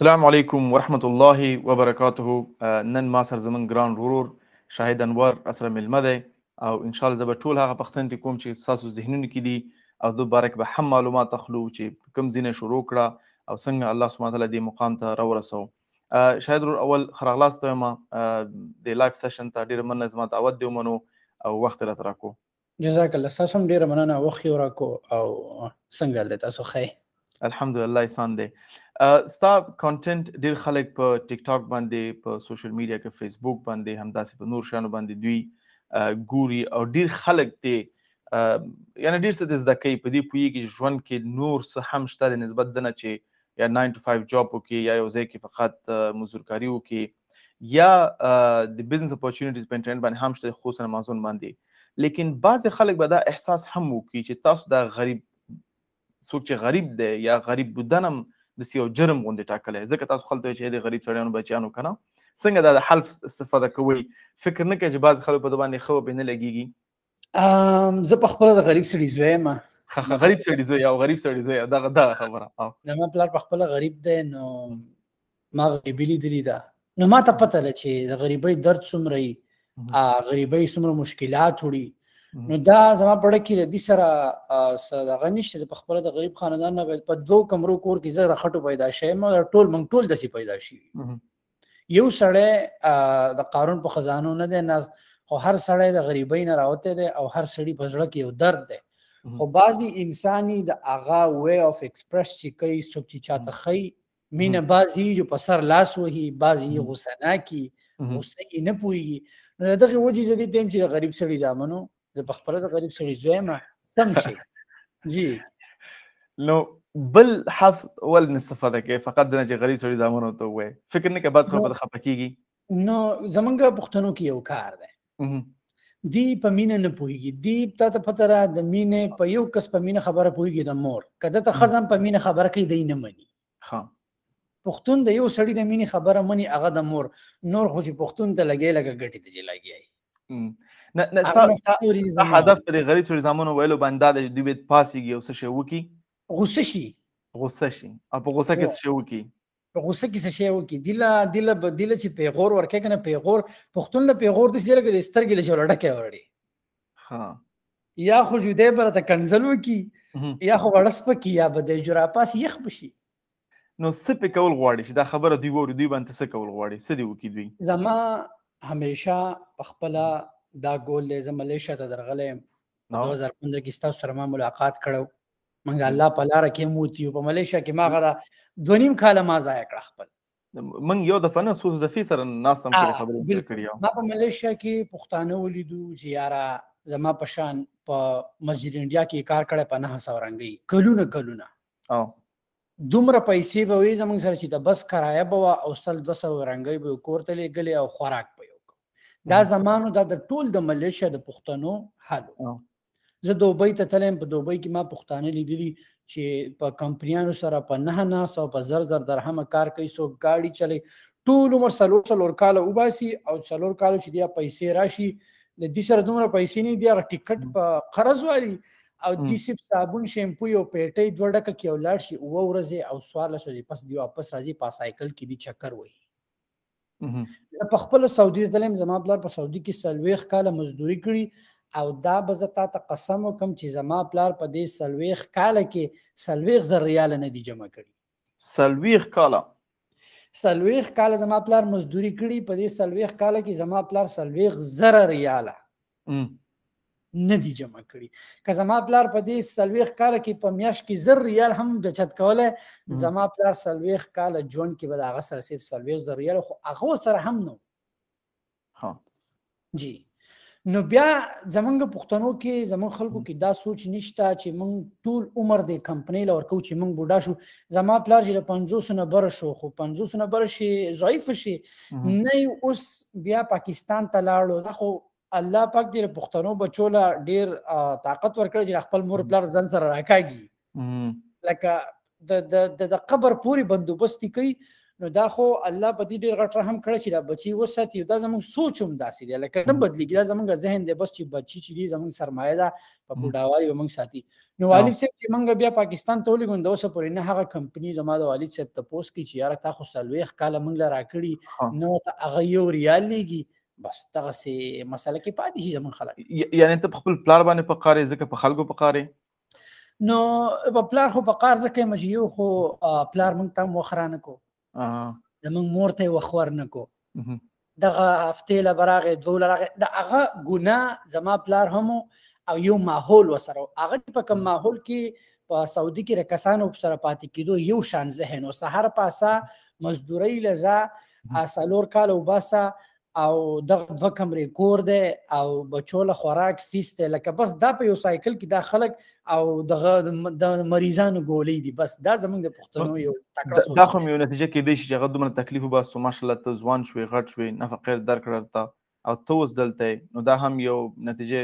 سلام علیکم ورحمت الله وبرکاته نن ما سره زمونږ ګران ورور شاهد انور راسره مېلمه دی او ان شاء الله زه به ټول هغه پوښتنې ترې کوم چې ستاسو ذهنونو کې دي او د باره کې به هم معلومات اخلو چې کوم ځینې شروع کړه او څنګه الله سبحانه وتعالی دې مقام ته راورسو شاید ورور اول ښه راغلاست وایم د لایف سیشن ته ډېره مننه زما دعوت دې ومنو او وخت راته راکړو جزاک الله تاسو هم ډیره مننه وخت یو راکو او څنګه لته تاسو خی الحمدلله احسان دی ستا کانټینټ ډیر خلک په ټیک ټاک باندې په سوشل میډیا کې فیسبوک باندې همداسې په نور شانو باندې دوی ګوري او ډیر خلک دی یعنی ډیر څه زده کوي په دې پوهیږي ژوند کې نور څه هم شته نسبت دنه چې یا 9 ټو 5 جاب وکړي یا یو ځای کې فقط مزدورکاري وکړي یا د بزنس اپورتونټیز په انټرنیټ باندې هم شته خصوصا امازون باندې لیکن بعضې خلک به دا احساس هم وکړي چې تاسو دا غریب څوک چې غریب دی یا غریب بودن هم د یو جرم غوندې ټاکلی ځکه تاسو خلک چې د غریب سړیانو بچیانو که نه څنګه دا د حلف استفاده کوئ فکر نه کوي چې بعضې خلک په د باندې ښه به نه لګېږي ام زه په خپل د غریب سړي زوی ما غریب سړي زوی او غریب سړي زوی دا دا خبره او نه ما پلار په خپل غریب دی نو ما غریبی لیدلی دا نو ما ته پته ده چې د غریبۍ درد څومره وي غریبۍ څومره مشکلات وړي نو دا زما په ډکه کې د سره دغه نشته په خپل د غریب خاندان نه په دوه کمرو کور کې زه د خټو پیدا شې ما ټول منګ ټول دسی پیدا شي یو سړی د قارون په خزانو نه دی ناز خو هر سړی د غریبۍ نه راوته دی او هر سړی په زړه کې یو درد دی خو بعضی انساني د اغا وی اف ایکسپریس چې کوي څوک چې چاته خي مینه بعضی جو په سر لاس وهي بعضی غوسه نه کی غوسه نه پوي نو دغه وجې زدي تم چې غریب سړی ځامنو زه په خپل د غریب سړي زوی ما سم شي جی نو بل حفظ ول نه استفاده کوي فقط د چې غریب سړي ځامن وته وي فکر نه کوي بعض خو په خپه کیږي نو زمونږ پښتنو کې یو کار دی دی په مینه نه پوهیږي دی تا ته پته را د مینې په یو کس په مینه خبره پوهیږي د مور کده ته خزم په مینه خبره کوي دی نه مني ښه پښتون د یو سړی د مینې خبره مني هغه د مور نور خو چې پښتون ته لګي لګه ګټي ته چې لګي نه نه ستا هدف د غریب سړي زامنو ویلو باندې د دوی بیت پاسيږي او څه شي وکي غوسه شي غوسه شي او په غوسه کې څه شي وکي په غوسه کې څه شي وکي دله دله بدله چې پیغور ورکه کنه پیغور پښتون له پیغور د سره کې سترګې له جوړه ډکه وړي ها یا خو جوده بر ته کنزل وکي یا خو وړس پکې یا به د جراپاس یخ بشي نو څه په کول غواړي چې دا خبره دی ووري دوی باندې څه کول غواړي څه دی وکي دوی زما همیشه خپل دا ګول دی زما ملیشیا ته درغلې 2015 کې تاسو سره ما ملاقات کړو منګ الله په لار کې موتی په ملیشیا کې ما غره دونیم کال ما ضایع کړ خپل من یو دفعه نه څو دفعې سره ناستم کړې خبرې مې کړې یو ما په ملیشیا کې پښتانه ولیدو چې یاره زما په شان په مسجد انډیا کې کار کړی په نه سو رنګي کلونه کلونه او دومره پیسې به وي زمونږ سره چې د بس کرایه به وه او سل دوه سوه رنګۍ به یې کور ته لېږلې او خوراک به یې دا زمانو دا د ټول د ملیشیا د پښتنو حل زه دوبۍ ته تلم په دوبۍ کې ما پښتانه لیدلی چې په کمپنیانو سره په نه نه سو په زر زر درهم کار کوي سو گاډي چلی ټول عمر سلور سلور کال وباسي او سلور کال چې دی پیسې راشي د دې سره دومره پیسې نه دی هغه ټیکټ په قرض والی او دې سپ صابون شیمپو یو پیټې دوه ډکه کې ولاړ شي او ورځې او سوار لسو پس دی واپس راځي په سایکل کې دی چکر وایي زه په خپل سعودي تلم زما پلار په سعودي کې سلويخ کاله مزدوري کړي او دا به زه تا ته قسم وکم چې زما پلار په دې سلويخ کاله کې سلويخ زر ریال نه دي جمع کړي سلويخ کاله سلويخ کاله زما پلار مزدوري کړي په دې سلويخ کاله کې زما پلار سلويخ زر ریاله نه دي جمع کړي که زما پلار په دې سلويخ کال کې په میاش کې زر ریال هم بچت کوله زما پلار سلويخ کال ژوند کې به هغه سره صرف سلويخ زر ریال خو هغه سره هم نو ها جی نو بیا زمونږ پښتنو کې زمونږ خلکو کې دا سوچ نشته چې مونږ ټول عمر د کمپنۍ لور کو چې مونږ بوډا شو زما پلار چې 500 نه بر شو خو 500 نه بر شي ضعیف شي نه اوس بیا پاکستان ته لاړو دا خو الله پاک دې پښتنو بچو لا ډیر طاقت ورکړي چې خپل مور پلار ځن سره راکاږي لکه د د د قبر پوری بندوبستی کوي نو دا خو الله په دې ډیر غټ رحم کړی چې دا بچي وساتي دا زموږ سوچ هم داسې دی لکه نه بدلیږي دا زموږ ذهن دی بس چې بچي چې دی زموږ سرمایه ده په بډاوالي به موږ ساتي نو والد صاحب چې موږ بیا پاکستان ته ولېږون د اوسه پورې نه هغه کمپني زما د والد صاحب ته پوس کی چې یاره تا خو څلوېښت کاله موږ له راکړي نو ته هغه یو ریال لېږي بس دغه سي مسله کې پاتې شي زمون خلک یعنی ته خپل پلار باندې په قاره ځکه په خلکو په قاره نو په پلار خو په قار ځکه مې یو خو پلار مونږ ته مخرانه کو زمونږ مور ته وخت ورنکو دغه هفته له براغه دوه لراغه د هغه ګنا زما پلار هم او یو ماحول وسره هغه په کوم ماحول کې په سعودي کې رکسانو سره پاتې کېدو یو شان ذهن او سحر پاسه مزدوري لزا سالور کال او باسه او دغه دوه کمرې کور دی او بچو له خوراک فیس دی لکه بس دا په یو سایکل کې دا خلک او دغه د مریضانو ګولې دي بس دا زمونږ د پښتنو یو تکړه دا خو یو نتیجه کې دی چې هغه دومره تکلیف وباسو ماشاءالله ته ځوان شوې غټ شوې نه فقیر درکړل ته او ته اوس دلته نو دا هم یو نتیجه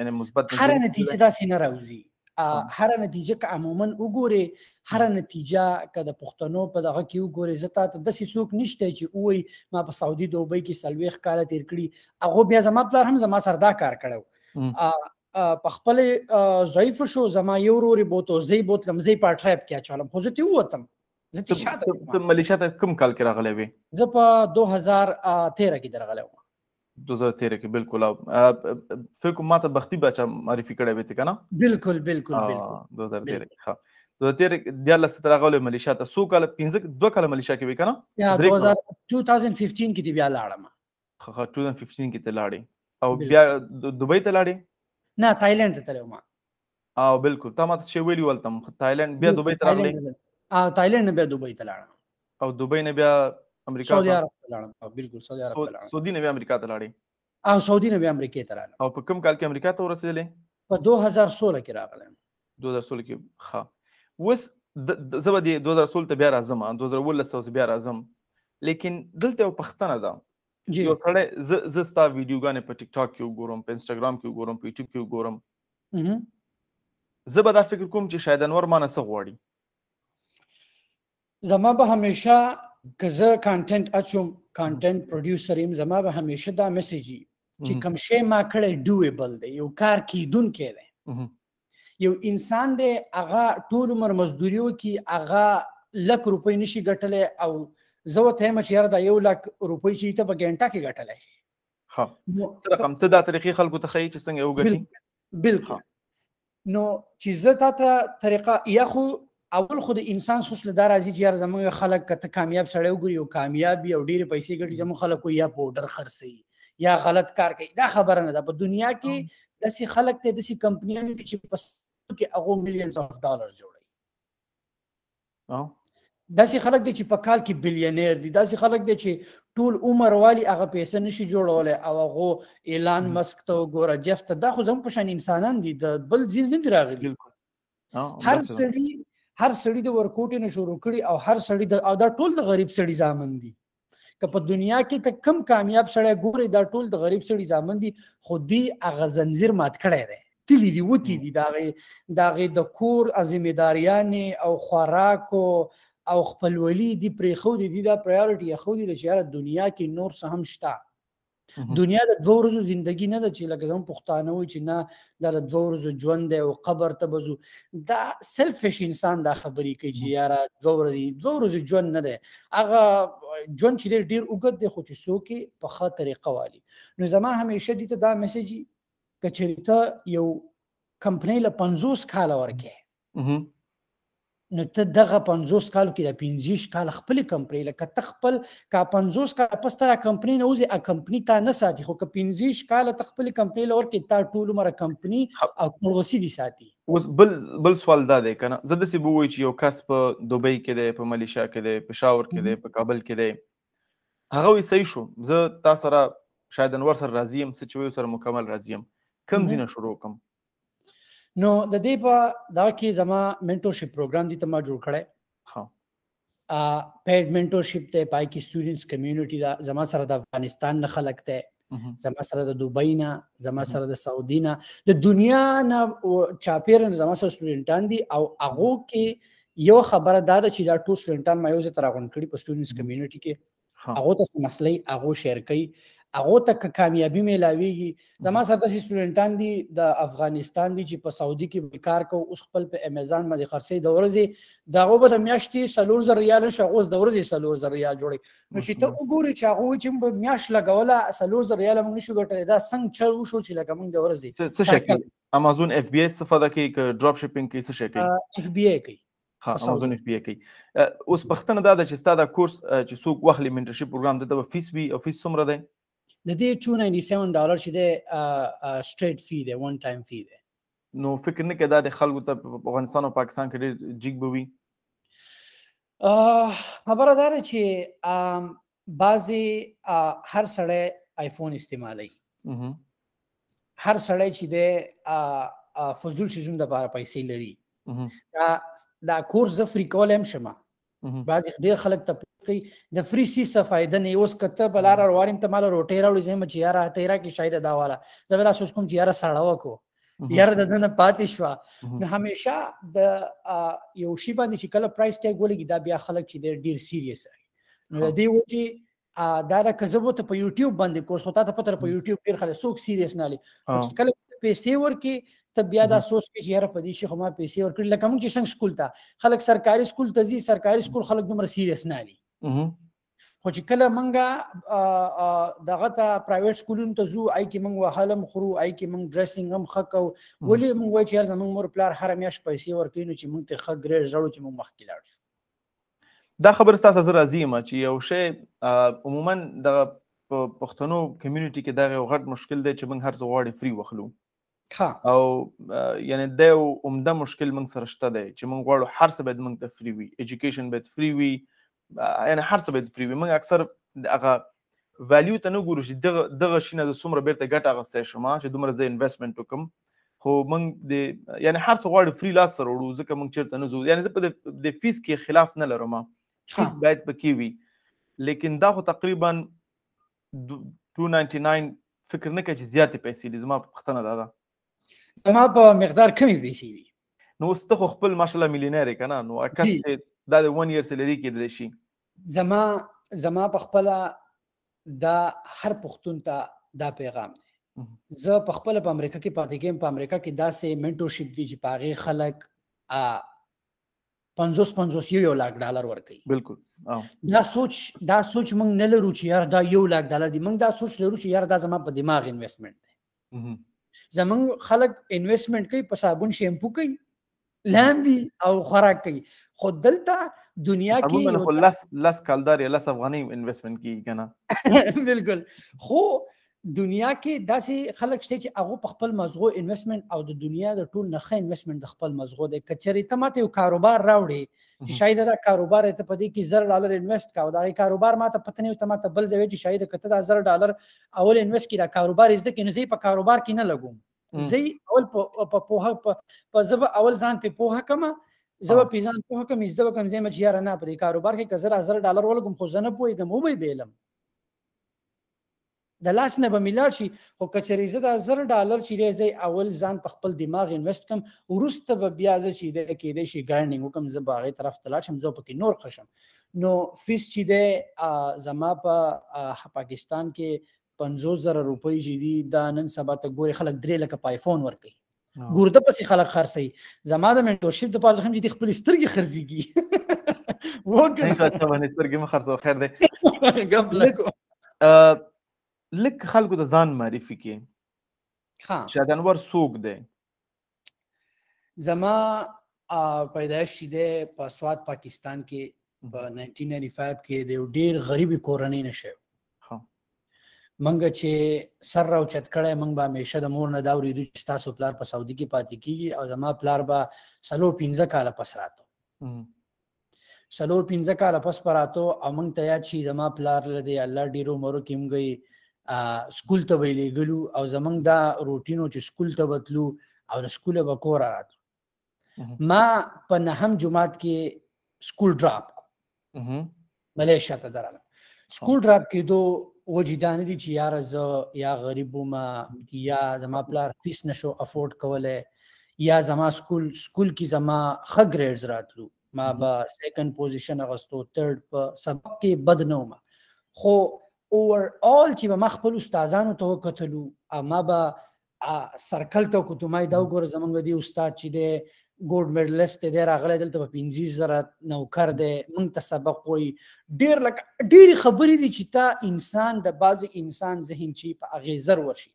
یعنی مثبت هر نتیجه داسې نه راوځي هر نتیجه که عموما وګوري هر نتیجه که د پښتنو په دغه کې وګوري زتا ته د سیسوک نشته چې وای ما په سعودي دوبۍ کې سلويخ کال تیر کړی هغه بیا زما پلار هم زما سره دا کار کړو په خپل ضعیف شو زما یو روري بوتو زی بوتلم زی په ټریپ کې اچولم خو زه تی ووتم زه تی شاته ته ملیشا ته کوم کال کې راغلی وې زه په 2013 کې درغلی وم دوزه تیرې کې بالکل او فکر کوم ماته بختی بچا معرفي کړی وي ته کنه بالکل بالکل بالکل دوزه تیرې کې ها دوزه تیرې کې د الله ستر غولې ملیشا ته سو کال 15 دوه کال ملیشا کې وي کنه یا 2015 کې دی بیا لاړم خو 2015 کې ته لاړې او بیا دوبۍ ته لاړې نه تایلند ته تلم او بالکل تا ماته چې ویلی ولته مخ تایلند بیا دوبۍ ته راغلی او تایلند نه بیا دوبۍ ته لاړم او دوبۍ نه بیا امریکا سعودي عرب ته لاړم او بالکل سعودي عرب ته لاړم سعودي نه بیا امریکا ته لاړې او سعودي نه بیا امریکا ته لاړم او په کوم کال کې امریکا ته ورسېدلې په 2016 کې راغلم 2016 کې ښه وس زه به د 2016 ته بیا راځم 2019 اوس بیا راځم لیکن دلته یو پښتنه ده یو سړی زه ستا ویډیوګانې په ټیک ټاک کې وګورم په انسټاګرام کې وګورم په یوټیوب کې وګورم زه به دا فکر کوم چې شاید انور مانه څه غواړي زما به همیشه که زه کانټینټ اچوم کانټینټ پروډوسر یم زما به همیشه دا میسج وي چې کوم شی ما کړی ډویبل دی یو کار کیدونکی دی یو انسان دی هغه ټول عمر مزدوري وکړي هغه لک روپۍ نشي ګټلی او زه ورته یم چې یاره دا یو لک روپۍ چې ته په ګنټه کې ګټلی شي ها څه رقم ته دا طریقې خلکو ته ښیي چې څنګه یې وګټي بالکل نو چې زه تا ته طریقه یا خو اول خو د انسان سوچ له دا راځي چې یار زمونږ خلک کته کامیاب سړی وګوري او کامیاب او ډېر پیسې ګټي زمونږ خلک یا پوډر خرڅي یا غلط کار کوي دا خبره نه ده په دنیا کې داسې خلک ته داسې کمپنیان دي چې په کې هغه ملینز اف ډالر جوړي داسې خلک دي چې په کال کې بلیونیر دي داسې خلک دي چې ټول عمر والی هغه پیسې نشي جوړولای او هغه اعلان مسک ته وګوره جف ته دا خو زموږ په شان انسانان دي د بل ځین نه دي راغلي هر سړي هر سړي د ورکوټې نه شروع کړي او هر سړي د او دا ټول د غریب سړي ځامن دي که په دنیا کې ته کم کامیاب سړی ګوري دا ټول د غریب سړي ځامن دي خو دی هغه زنجیر مات کړی دی تللی دی وتی دی داغه داغه د کور ازمیداریان او خوراک او خپلولي دی پرې خو دی دا پرایورټي خو دی چې دنیا کې نور څه هم شته دنیا د دوه ورځو زندگی نه ده چې لکه زموږ پښتانه وایي چې نه دا د دوه ورځو ژوند دی او قبر ته به ځو دا سلفش انسان دا خبرې کوي چې یاره دوه ورځې دوه ورځې ژوند نه دی هغه ژوند چې دی ډېر اوږد دی خو چې څوک یې په ښه طریقه والي نو زما همیشه دي ته دا میسج که چېرې ته یو کمپنۍ له پنځوس کاله ورکې نو ته دغه 50 کالو کې د 50 کال خپل کمپنۍ لکه ته خپل کا 50 کال پس تر کمپنۍ نه وځي ا کمپنۍ تا نه ساتي خو که 50 کال ته خپل کمپنۍ لور کې تا ټول عمر کمپنۍ او ټول وسی دي ساتي اوس بل بل سوال دا دی کنه زه د سی بووي چې یو کس په دوبۍ کې دی په ملیشیا کې دی په شاور کې دی په کابل کې دی هغه وی صحیح شو زه تاسو سره شاید انور سره راضی يم سچوي سره مکمل راضی يم کم دینه شروع کوم نو د دې په دا کې زما منټورشپ پروګرام دي ته ما جوړ کړی پیډ منټورشپ ته پای کې سټوډنټس کمیونټي دا زما سره د افغانستان نه خلک ته زما سره د دوبۍ نه زما سره د سعودي نه د دنیا نه چاپیر نه زما سره سټوډنټان دي او هغه کې یو خبره دا ده چې دا ټول سټوډنټان ما یو ځای تراغون کړي په سټوډنټس کمیونټي کې هغه ته مسلې هغه شیر کوي هغه ته که کامیابی ملاویږي زما سره داسې سټوډنټان دي د افغانستان دي چې په سعودي کې کار کوي اوس خپل په امیزان باندې خرڅي د ورځې د هغو به د میاشتې څلور زره ریال شي هغه اوس د ورځې څلور زره ریال جوړي نو چې ته وګورې چې هغه چې به میاشت لګوله څلور زره ریال موږ نشو ګټلی دا څنګه چل وشو چې لکه موږ د ورځې څه شي امازون اف بي اي استفاده کوي که ډراپ شپینګ کوي څه شي کوي اف بي اي کوي ها امازون اف بي اي کوي اوس پښتنه دا ده چې ستا دا کورس چې څوک واخلي منټرشپ پروګرام دته به فیس وي او فیس څومره دی د دې 297 ډالر چې دی سټریټ فی دی ون ټایم فی دی نو فکر نه کړه د خلکو ته افغانستان او پاکستان کې ډېر جګ به وي خبره دا ده چې بعضې هر سړی آیفون استعمالوي هر سړی چې دی فضول شیزون د لپاره پیسې لري دا دا کورس زه فری کولی هم شم بعضې ډېر خلک ته کوي د فری سی څه فائدہ نه اوس کته بلار روانم ته مال روټي راوړي زم چې یاره ته را کې شاید دا والا زه بلا سوچ کوم چې یاره ساړه وکړو یاره د دنه پاتې شو نو همیشه د یو شی باندې چې کله پرایس ټیګ ولګي دا بیا خلک چې ډیر سیریس وي نو د دې وجه دا را کزبو ته په یوټیوب باندې کورس هوتا ته پتر په یوټیوب ډیر خلک سوک سیریس نه لې کله پیسې ورکي ته بیا دا سوچ کې چې هر په دې شي خو ما پیسې ورکړي لکه موږ چې څنګه سکول ته خلک سرکاري سکول ته ځي سرکاري سکول خلک دومره سیریس نه لي خو چې کله مونږه دغه ته پرایویټ سکولونو ته ځو آی کې مونږ وهلم خورو آی کې مونږ ډریسینګ هم ښه کوو ولې مونږ وایي چې زمونږ مور پلار هره میاشت پیسې ورکوي نو چې مونږ ته ښه ګریډ راوړو چې مونږ مخکې لاړ شو دا خبره تاسو زه راضي یم چې یو شی عموما د پښتنو کمیونټي کې دا یو غټ مشکل دی چې موږ هر څه غواړي فری وخلو او یعنی د عمده مشکل موږ سره شته دی چې موږ غواړو هر څه باید موږ ته فری وي ایجوکیشن باید فری وي یعنی هر څه باید فری وي موږ اکثر هغه ویلیو ته نه ګورو چې دغه دغه شینه د څومره بیرته ګټه اغستې شوم چې دومره زه انویسټمنټ وکم خو موږ د یعنی هر څه غواړو فری لاس سره وړو ځکه موږ چیرته نه ځو یعنی زه په د فیس کې خلاف نه لرم فیس باید پکې وي لیکن دا خو تقریبا 299 فکر نه کوي چې زیاتې پیسې دي زما پوښتنه دا ده زما په مقدار کمی پیسې دي نو اوس ته خو خپل ماشاءالله مليونر یې کنه نو اکثر چې دا د 1 ایئر سیلری کېدلی شي زما زما په خپل دا هر پښتون ته دا پیغام دی زه په خپل په امریکا کې پاتې کېم په امریکا کې داسې منټورشپ دي چې پاغه خلک ا پنځوس پنځوس یو یو لاک ډالر ورکوي بالکل دا سوچ دا سوچ موږ نه لرو چې یار دا یو لاک ډالر دی موږ دا سوچ لرو چې یار دا زما په دماغ انویسټمنټ دی زمونږ خلک انویسټمنټ کوي په صابون شیمپو کوي لامبي او خوراک کوي خو دلته دنیا کې خو لس لس کالدار یا لس افغاني انویسټمنټ کیږي کنه بالکل خو دنیا کې داسې خلک شته چې هغه په خپل مزغو انویسټمنټ او د دنیا د ټول نخې انویسټمنټ د خپل مزغو دی کچري ته ماته یو کاروبار راوړي شاید دا کاروبار ته پدې کې 0 ډالر انویسټ کاو دا کاروبار ماته پته نه ته ماته بل ځای چې شاید کته دا 0 ډالر اول انویسټ کړه کاروبار زده کې نو زه په کاروبار کې نه لګوم زه اول په پوهه په زب اول ځان په پوهه کما زه په ځان په حکم زده وکم زم چې یار نه په کاروبار کې کزر 1000 ډالر ولګم خو زنه پويګم او به بیلم د لاس نه به مې لاړ شي خو که چېرې زه دا زر ډالر چې دی زه اول ځان په خپل دماغ انویسټ کړم وروسته به بیا زه چې دی کېدای شي ګارډنینګ وکړم زه به هغې طرف ته لاړ شم زه پکې نور ښه شم نو فیس چې دی زما په پاکستان کې پنځوس زره روپۍ چې دي دا نن سبا ته ګورې خلک درې لکه په آیفون ورکوي ګورده پسې خلک خرڅي زما د منټورشپ د پاره هم چې خپل سترګې خرڅيږي وګورئ نه څه باندې سترګې مخ خرڅو خیر دی غف لکو لک خلکو د ځان معرفي کې ها شاد انور سوق دی زما پیدایش شیده په سواد پاکستان کې په 1995 کې د یو ډیر غریبي کورنۍ نشه منګه چې سر راو چت کړه منګ به همیشه د مور نه دا ورېدو چې تاسو پلار په سعودي کې پاتې کیږي او زما پلار به سلو 15 کال پس راتو سلو 15 کال پس پراتو او منګ ته یاد شي زما پلار لدی الله ډیر عمر کې مګي سکول ته ویلې ګلو او زمنګ دا روټینو چې سکول ته وتلو او د سکول به کور راتو ما په نهم جماعت کې سکول ډراپ کو ملیشیا ته درغلم سکول ډراپ کېدو وجې دا نه دي چې یاره زه یا غریب وم یا زما پلار فیس نشو افورډ کولی یا زما سکول سکول کې زما ښه ګریډز راتلو ما به سیکنډ پوزیشن اغستو ترډ په سبق کې بد نه وم خو اوور آل چې به ما خپل استادانو ته وکتلو او ما به سرکل ته کو ته ما دا وګوره زمونږ دی استاد چې دی ګولډ میډلست دی راغلی دلته په 15000 نوکر دی مونږ ته سبق وای ډیر لک ډیر خبرې دي چې تا انسان د باز انسان ذهن چې په اغیزر ورشي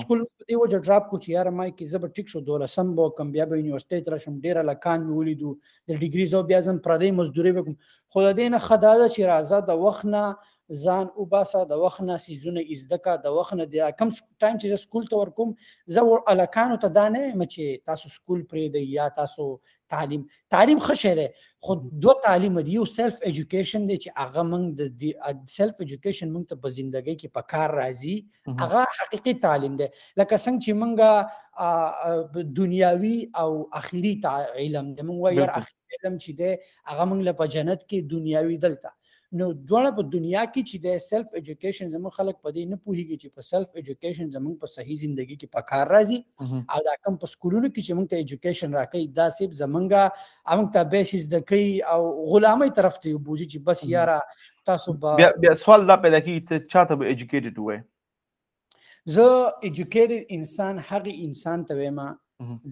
سکول په دې وجه ډراپ کو چې یار ما کې زبر ټیک شو دوله سم بو کم بیا به یونیورسيټي تر شم ډیر لکان مې ولیدو د ډیګری زو بیا زم پردې مزدوري وکم خو د دې نه خدای چې راځه د وخت نه ځان وباسه د وخت نه سیزونه ایزده کا د وخت نه د کم ټایم چې زه سکول ته ورکوم زه الکانو ته دا نه یم چې تاسو سکول پرېږدئ یا تاسو تعلیم تعلیم ښه شی دی خو دوه تعلیم دی یو سیلف ایجوکیشن دی چې هغه موږ د سیلف ایجوکیشن موږ ته په زندګۍ کې په کار راځي هغه حقیقي تعلیم دی لکه څنګه چې موږ دنیاوي او اخیری علم دی موږ وایو علم چې دی هغه موږ له په جنت کې دنیاوي دلته نو دواړه په دنیا کې چې د سلف ایجوکیشن زموږ خلک په دې نه پوهیږي چې په سلف ایجوکیشن زموږ په صحیح زندگی کې پکار راځي او دا کم په سکولونو کې چې موږ ته ایجوکیشن راکړي دا سیب زمونږه امنګ ته بیسیز د کوي او غلامي طرف ته بوزي چې بس یاره تاسو به بیا سوال دا پیدا کیږي چې چاته به ایجوکیټډ وای زه ایجوکیټډ انسان هغه انسان ته وایم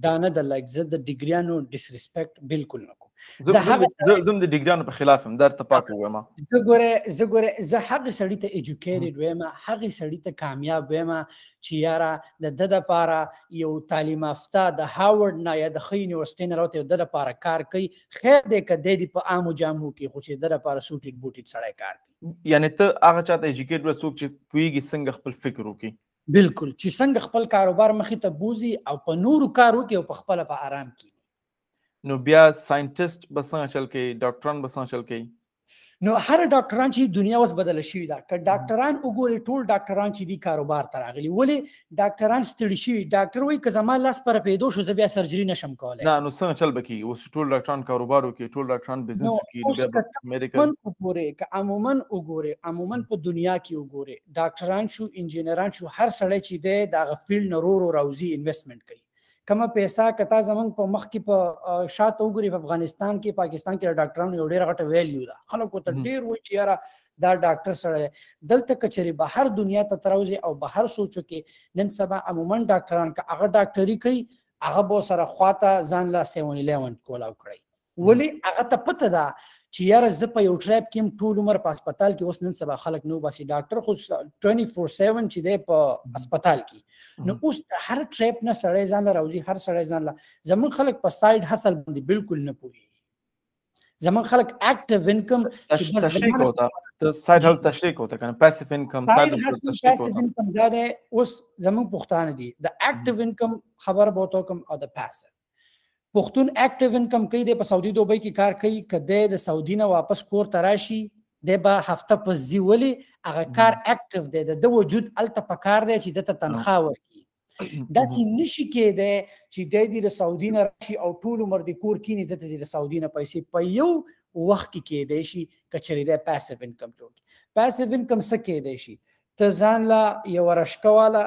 دا نه د لایک زه د ډیګریانو ډیسریسپیکټ بالکل نه کوم زه هغه زم د ډیګریانو په خلاف هم درته پاک وایم زه ګوره زه ګوره زه هغه سړی ته ایجوکیټډ وایم هغه سړی ته کامیاب وایم چې یاره د د د پاره یو تعلیم یافته د هاورډ نه یا د خې یونیورسيټي نه راوته د د پاره کار کوي خیر دې کده دې په عامو جامو کې خو چې د د پاره سوټډ بوټډ سړی کار کوي یعنی ته هغه چاته ایجوکیټ ور څوک چې پویږي څنګه خپل فکر وکړي بالکل چې څنګه خپل کاروبار مخې ته بوزي او په نورو کار وکړي او په خپل په آرام کې نو بیا ساينټیست به څنګه چل کوي ډاکټران به څنګه چل کوي نو هر ډاکټران چې دنیا اوس بدل شوې ده که ډاکټران وګوري ټول ډاکټران چې دي کاروبار ته راغلي ولې ډاکټران ستړي شوي ډاکټر وایي که زما لاس پر پیدو شو زه بیا سرجري نشم کولای نه نو څنګه چل به کیږي اوس ټول ډاکټران کاروبار وکړي ټول ډاکټران بزنس وکړي بیا به میډیکل وګوري که عموما وګوري عموما په دنیا کې وګوري ډاکټران شو انجینران شو هر سړی چې دی د هغه فیلډ نه رو رو راوځي انویسټمنټ کوي کومه پیسه کتا زمنګ په مخ کې په شاته وګوري په افغانستان کې پاکستان کې ډاکټرانو یو ډیر غټه ویلیو ده خلکو ته ډیر وی چې یاره دا ډاکټر سره دلته کچري بهر دنیا ته تروزي او بهر سوچو کې نن سبا عموما ډاکټران که هغه ډاکټري کوي هغه به سره خواته ځان لا سیونی لیوند کولاو کړی ولی هغه ته پته ده چې یاره زه په یو ټریپ کې ټول عمر په هسپتال کې اوس نن سبا خلک نو باسي ډاکټر خو 24/7 چې دی په هسپتال کې نو اوس د هر ټریپ نه سړی ځان له راوځي هر سړی ځان له زمون خلک په ساید حاصل باندې بالکل نه پوهي زمون خلک اکټیو انکم چې بس تشریح کوته ته ساید حاصل تشریح کوته کنه پیسیو انکم ساید حاصل پیسیو انکم دا ده اوس زمون پښتانه دي د اکټیو انکم خبر بوته کوم او د پیسیو پښتون اکټیو انکم کوي د په سعودي دوبۍ کې کار کوي کده د سعودي نه واپس کور ته راشي د به هفته په زی ولي هغه کار اکټیو دی د وجود الته په کار دی چې د ته تنخوا ورکي دا سي نشي کېده چې د دې د سعودي نه راشي او ټول عمر د کور کینی د د سعودي نه پیسې په یو وخت کې کېدې شي کچري د پاسیو انکم جوړ پاسیو انکم څه کېدې شي ته ځان لا یو رشکواله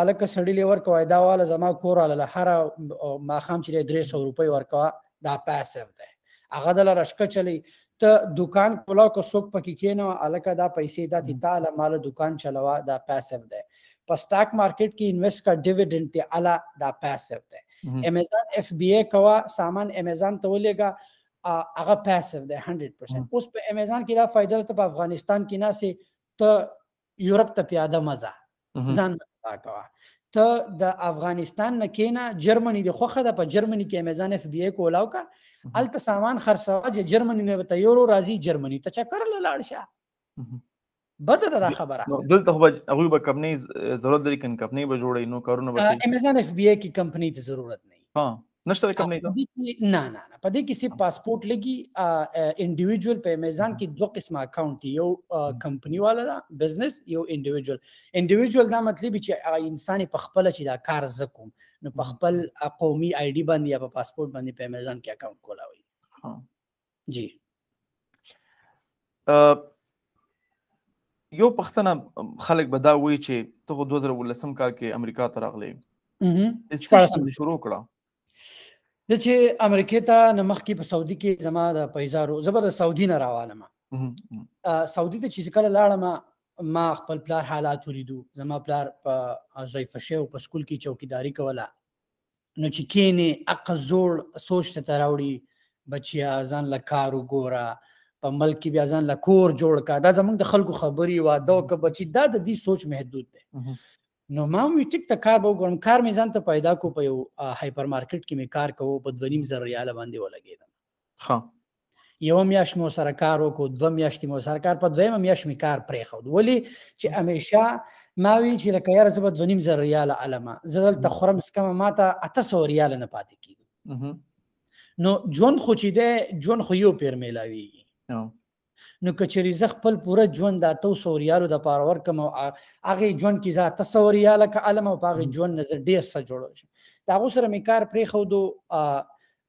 هلکه سړي لې ورکوه دا واله زما کور واله له هره ماښام چې دی درې سوه روپۍ ورکوه دا پیسف دی هغه د لره شکه چلی ته دکان کولاو که څوک پکې کینو الکه دا پیسې دا تی تعالی مال دکان چلوا دا پیسف ده په سٹاک مارکیټ کې انویسټ کا ډیویډند ته الا دا پیسف ده امیزان اف بی ای کوا سامان امیزان ته ولېګا هغه پیسف ده 100% اوس په امیزان کې دا فائدہ ته په افغانستان کې نه سي ته یورپ ته پیاده مه ځه ځان مه تباه کوه ته د افغانستان نه کینه جرمني د خوخه ده په جرمني کې امیزان اف بی ای کولاو کا الته سامان خرڅوا چې جرمني نه ته یورو راځي جرمني ته چکر لاړ شه بدره دا خبره دلته خو هغه به کمپنۍ ضرورت لري کن کمپنۍ به جوړې نو کارونه به امیزان اف بی ای کی کمپنۍ ته ضرورت نه ها نشته کوم نه نه نه نه په دې کې سي پاسپورت لګي انډیویډوال په امیزان کې دوه قسمه اکاونټ دی یو کمپنی والا دا بزنس یو انډیویډوال انډیویډوال دا مطلب چې انسان په خپل چې دا کار زکوم نو په خپل قومي آی ډي باندې یا په پاسپورت باندې په امیزان کې اکاونټ کولاوي جی یو پښتنه خلک به دا وایي چې ته 2019 کال کې امریکا ته راغلی څه شروع کړه د چې امریکا ته نمخ کې په سعودي کې زما د پیزارو زبر سعودي نه راوالم سعودي ته چې کله لاړم ما خپل پلار حالات ولیدو زما پلار په ضعیف شو په سکول کې چوکیداری کوله نو چې کینې عقل زوړ سوچ ته تراوړي بچیا ځان له کار وګوره په ملک کې بیا ځان له کور جوړ کا دا زمونږ د خلکو خبرې وا دا که بچی دا د دې سوچ محدود دی نو ما وی ټیک ته کار به وګورم کار مې ځان ته پیدا کو په یو هایپر مارکیټ کې مې کار کوو په دوه نیم زر ریاله باندې ولګېدم ښه یو میاشت مو سره کار وکړو دوه میاشتې مو سره کار په دویمه میاشت مې کار پرېښود ولې چې همیشه ما وی چې لکه یاره زه به دوه نیم زره ریاله علمه زه دلته خورم څه کمه ما ته اته سوه ریاله نه پاتې کېږي نو ژوند خو چې دی ژوند خو یو پیر میلاویږي نو که چېرې زه خپل پوره ژوند د اتو سو ریالو د پاره ورکم او هغه ژوند کې زه اته سو ریاله که علم او هغه ژوند نه زه ډیر څه جوړ شم دا غو سره مې کار پرې خو دو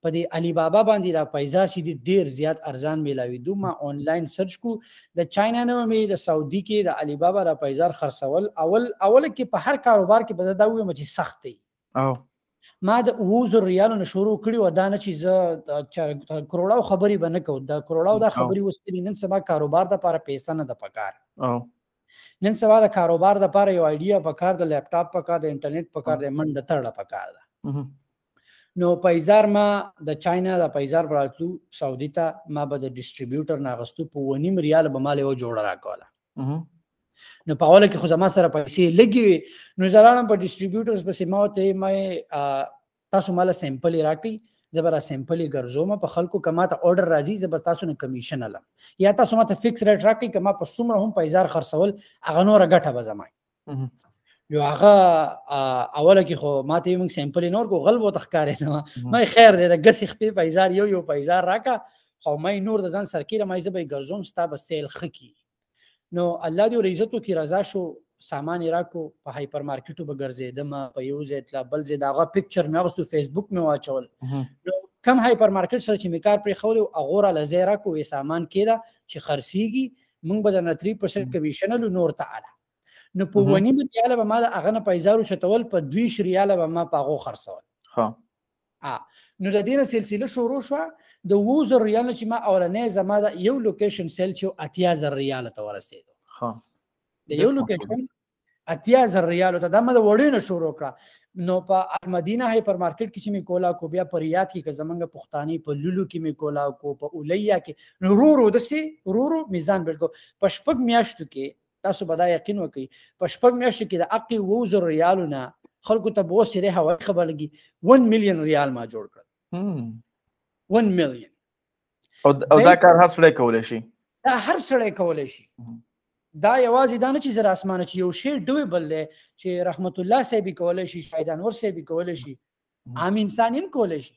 په دې علي بابا باندې را پیسې چې دي ډیر زیات ارزان ملاوي دو ما آنلاین سرچ کو د چاینا نه مې د سعودي کې د علي بابا را پیسې خرڅول اول اول کې په هر کاروبار کې بده دا وې چې سخت دی او ما د اوو زر ریالو نه شروع کړي و دا نه چې زه کروڑاو خبرې به نه کوم دا کروڑاو دا خبرې وستلې نن سبا کاروبار د لپاره پیسې نه د پکار نن سبا د کاروبار د لپاره یو ایډیا پکار د لپټاپ پکار د انټرنیټ پکار د منډه تړه پکار ده نو پیزار ما د چاینا د پیزار براتلو سعودي ته ما به د ډیسټریبیوټر ناغستو په ونیم ریال به مال یو جوړ راکوله نو په اوله کې خو زما سره پیسې لګي وي نو زه لاړم په ډیسټریبیوټرز پسې ما ته مې تاسو مال سیمپل راکړي زبر سیمپل ګرځوم په خلکو کما ته اورډر راځي زبر تاسو نه کمیشن علم یا تاسو ما ته فکس ریټ راکړي کما په سمره هم پیسار خرڅول اغه نور غټه به زما یو هغه اوله کې خو ماته موږ سیمپل نور کو غلب او تخکارې نه ما خیر دې د غسی خپې پیزار یو یو پیزار راکا خو مې نور د ځان سرکیره مې زبې ګرځوم ستا به سیل خکی نو الله دې عزتو کې رضا شو سامان راکو په هایپر مارکیټو به ګرځېدم په یو ځای تلا بل ځای داغه پکچر مې غوستو فیسبوک مې واچول نو کم هایپر مارکیټ سره چې مې کار پرې خول او غوره لزیرا کو سامان کېده چې خرسيږي موږ به د نتری پرسنټ کمیشن له نور تعالی نو په ونی مې ریاله به ما د هغه نه په هزارو چتول په دوی شریاله به ما په هغو خرڅول ها ا نو د دینه سلسله شروع شو د وو زر ریال چې ما اولنې زما د یو لوکیشن سیل چې اتیا زر ریال ته ورسېدو ها د یو لوکیشن اتیا زر ریال ته د مده وړې نه شروع کړه نو په المدینه هایپر مارکیټ کې چې می کولا کو بیا پر یاد کې که زمنګ پښتاني په لولو کې می کولا کو په اولیا کې نو رو رو دسي رو رو میزان بلکو په شپږ میاشتو کې تاسو به دا یقین وکړئ په شپږ میاشتو کې د اقي وو زر ریالو نه خلکو ته به وسره هوا خبرګي 1 میلیون ریال ما جوړ کړ 1 میلیون او دا کار هر سړی کولای شي دا هر سړی کولای شي دا یوازې دا نه چې زر اسمانه چې یو شی ډوی بل دی چې رحمت الله صاحب کولای شي شاهد انور صاحب کولای شي عام انسان هم کولای شي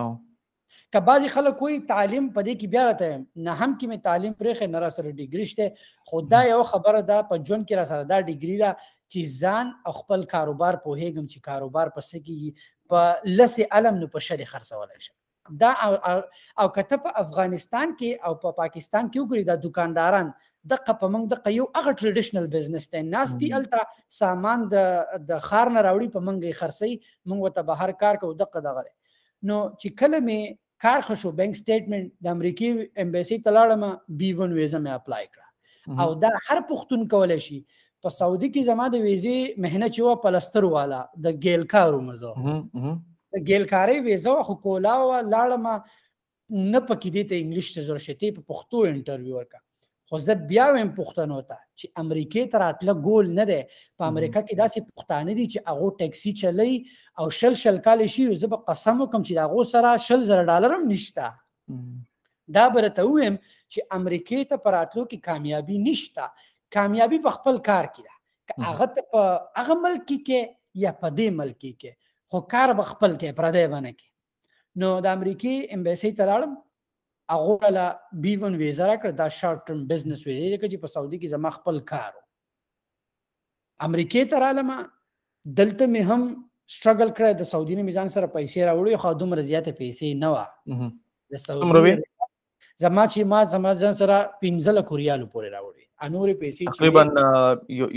او که بعضی خلک کوئی تعلیم په دې کې بیا راته نه هم کې مې تعلیم پرېخې نه را سره ډیګري شته خو دا یو خبره ده په ژوند کې را سره دا ډیګري ده چې ځان او خپل کاروبار پوهېږم چې کاروبار په څه کېږي په لسې علم نو په شلې خرڅولی شم دا او که ته په افغانستان کې او په پاکستان کې وګورې دا دکانداران دقه په موږ دقه یو هغه ټریډیشنل بزنس دی ناستی الته سامان د د خار نه راوړي په موږ یې خرڅي موږ ورته بهر کار کوو دقه دغه دی نو چې کله مې کار ښه شو بانک سټیټمنټ د امریکې امبیسي ته لاړم بي ون ویزه مې اپلای کړه او دا هر پښتون کولای شي په سعودي کې زما د ویزې مهنه چې وه پلستر والا د ګیلکارو مه زه د ګیلکارۍ ویزه وه خو کولا وه لاړم نه پکې دې ته انګلیش ته زور شي په پښتو انټرویو ورکړه خو زه بیا وایم پښتنو ته چې امریکې ته راتله ګول نه دی په امریکا کې داسې پښتانه دي چې هغه ټیکسي چلی او شل شل کال شي زه به قسم وکم چې هغه سره شل زره ډالر هم نشته دا به درته ووایم چې امریکې ته په راتلو کې کامیابي نشته کامیابي په خپل کار کې ده که هغه ته په هغه ملک کې کې یا په دې ملک کې کې خو کار به خپل کې پردی به نه کې نو د امریکې امبیسۍ ته لاړم هغه له بی ون ویزه راکړه دا شارټ ټرم بزنس ویزه چې په سعودي کې زما خپل کار امریکې ته رالم دلته مې هم سټرګل کړی د سعودي نه میزان سره پیسې راوړې خو دومره زیاتې پیسې نه وه د سعودي زما چې ما زما ځان سره 15 لک ریالو پورې راوړې انورې پیسې چې تقریبا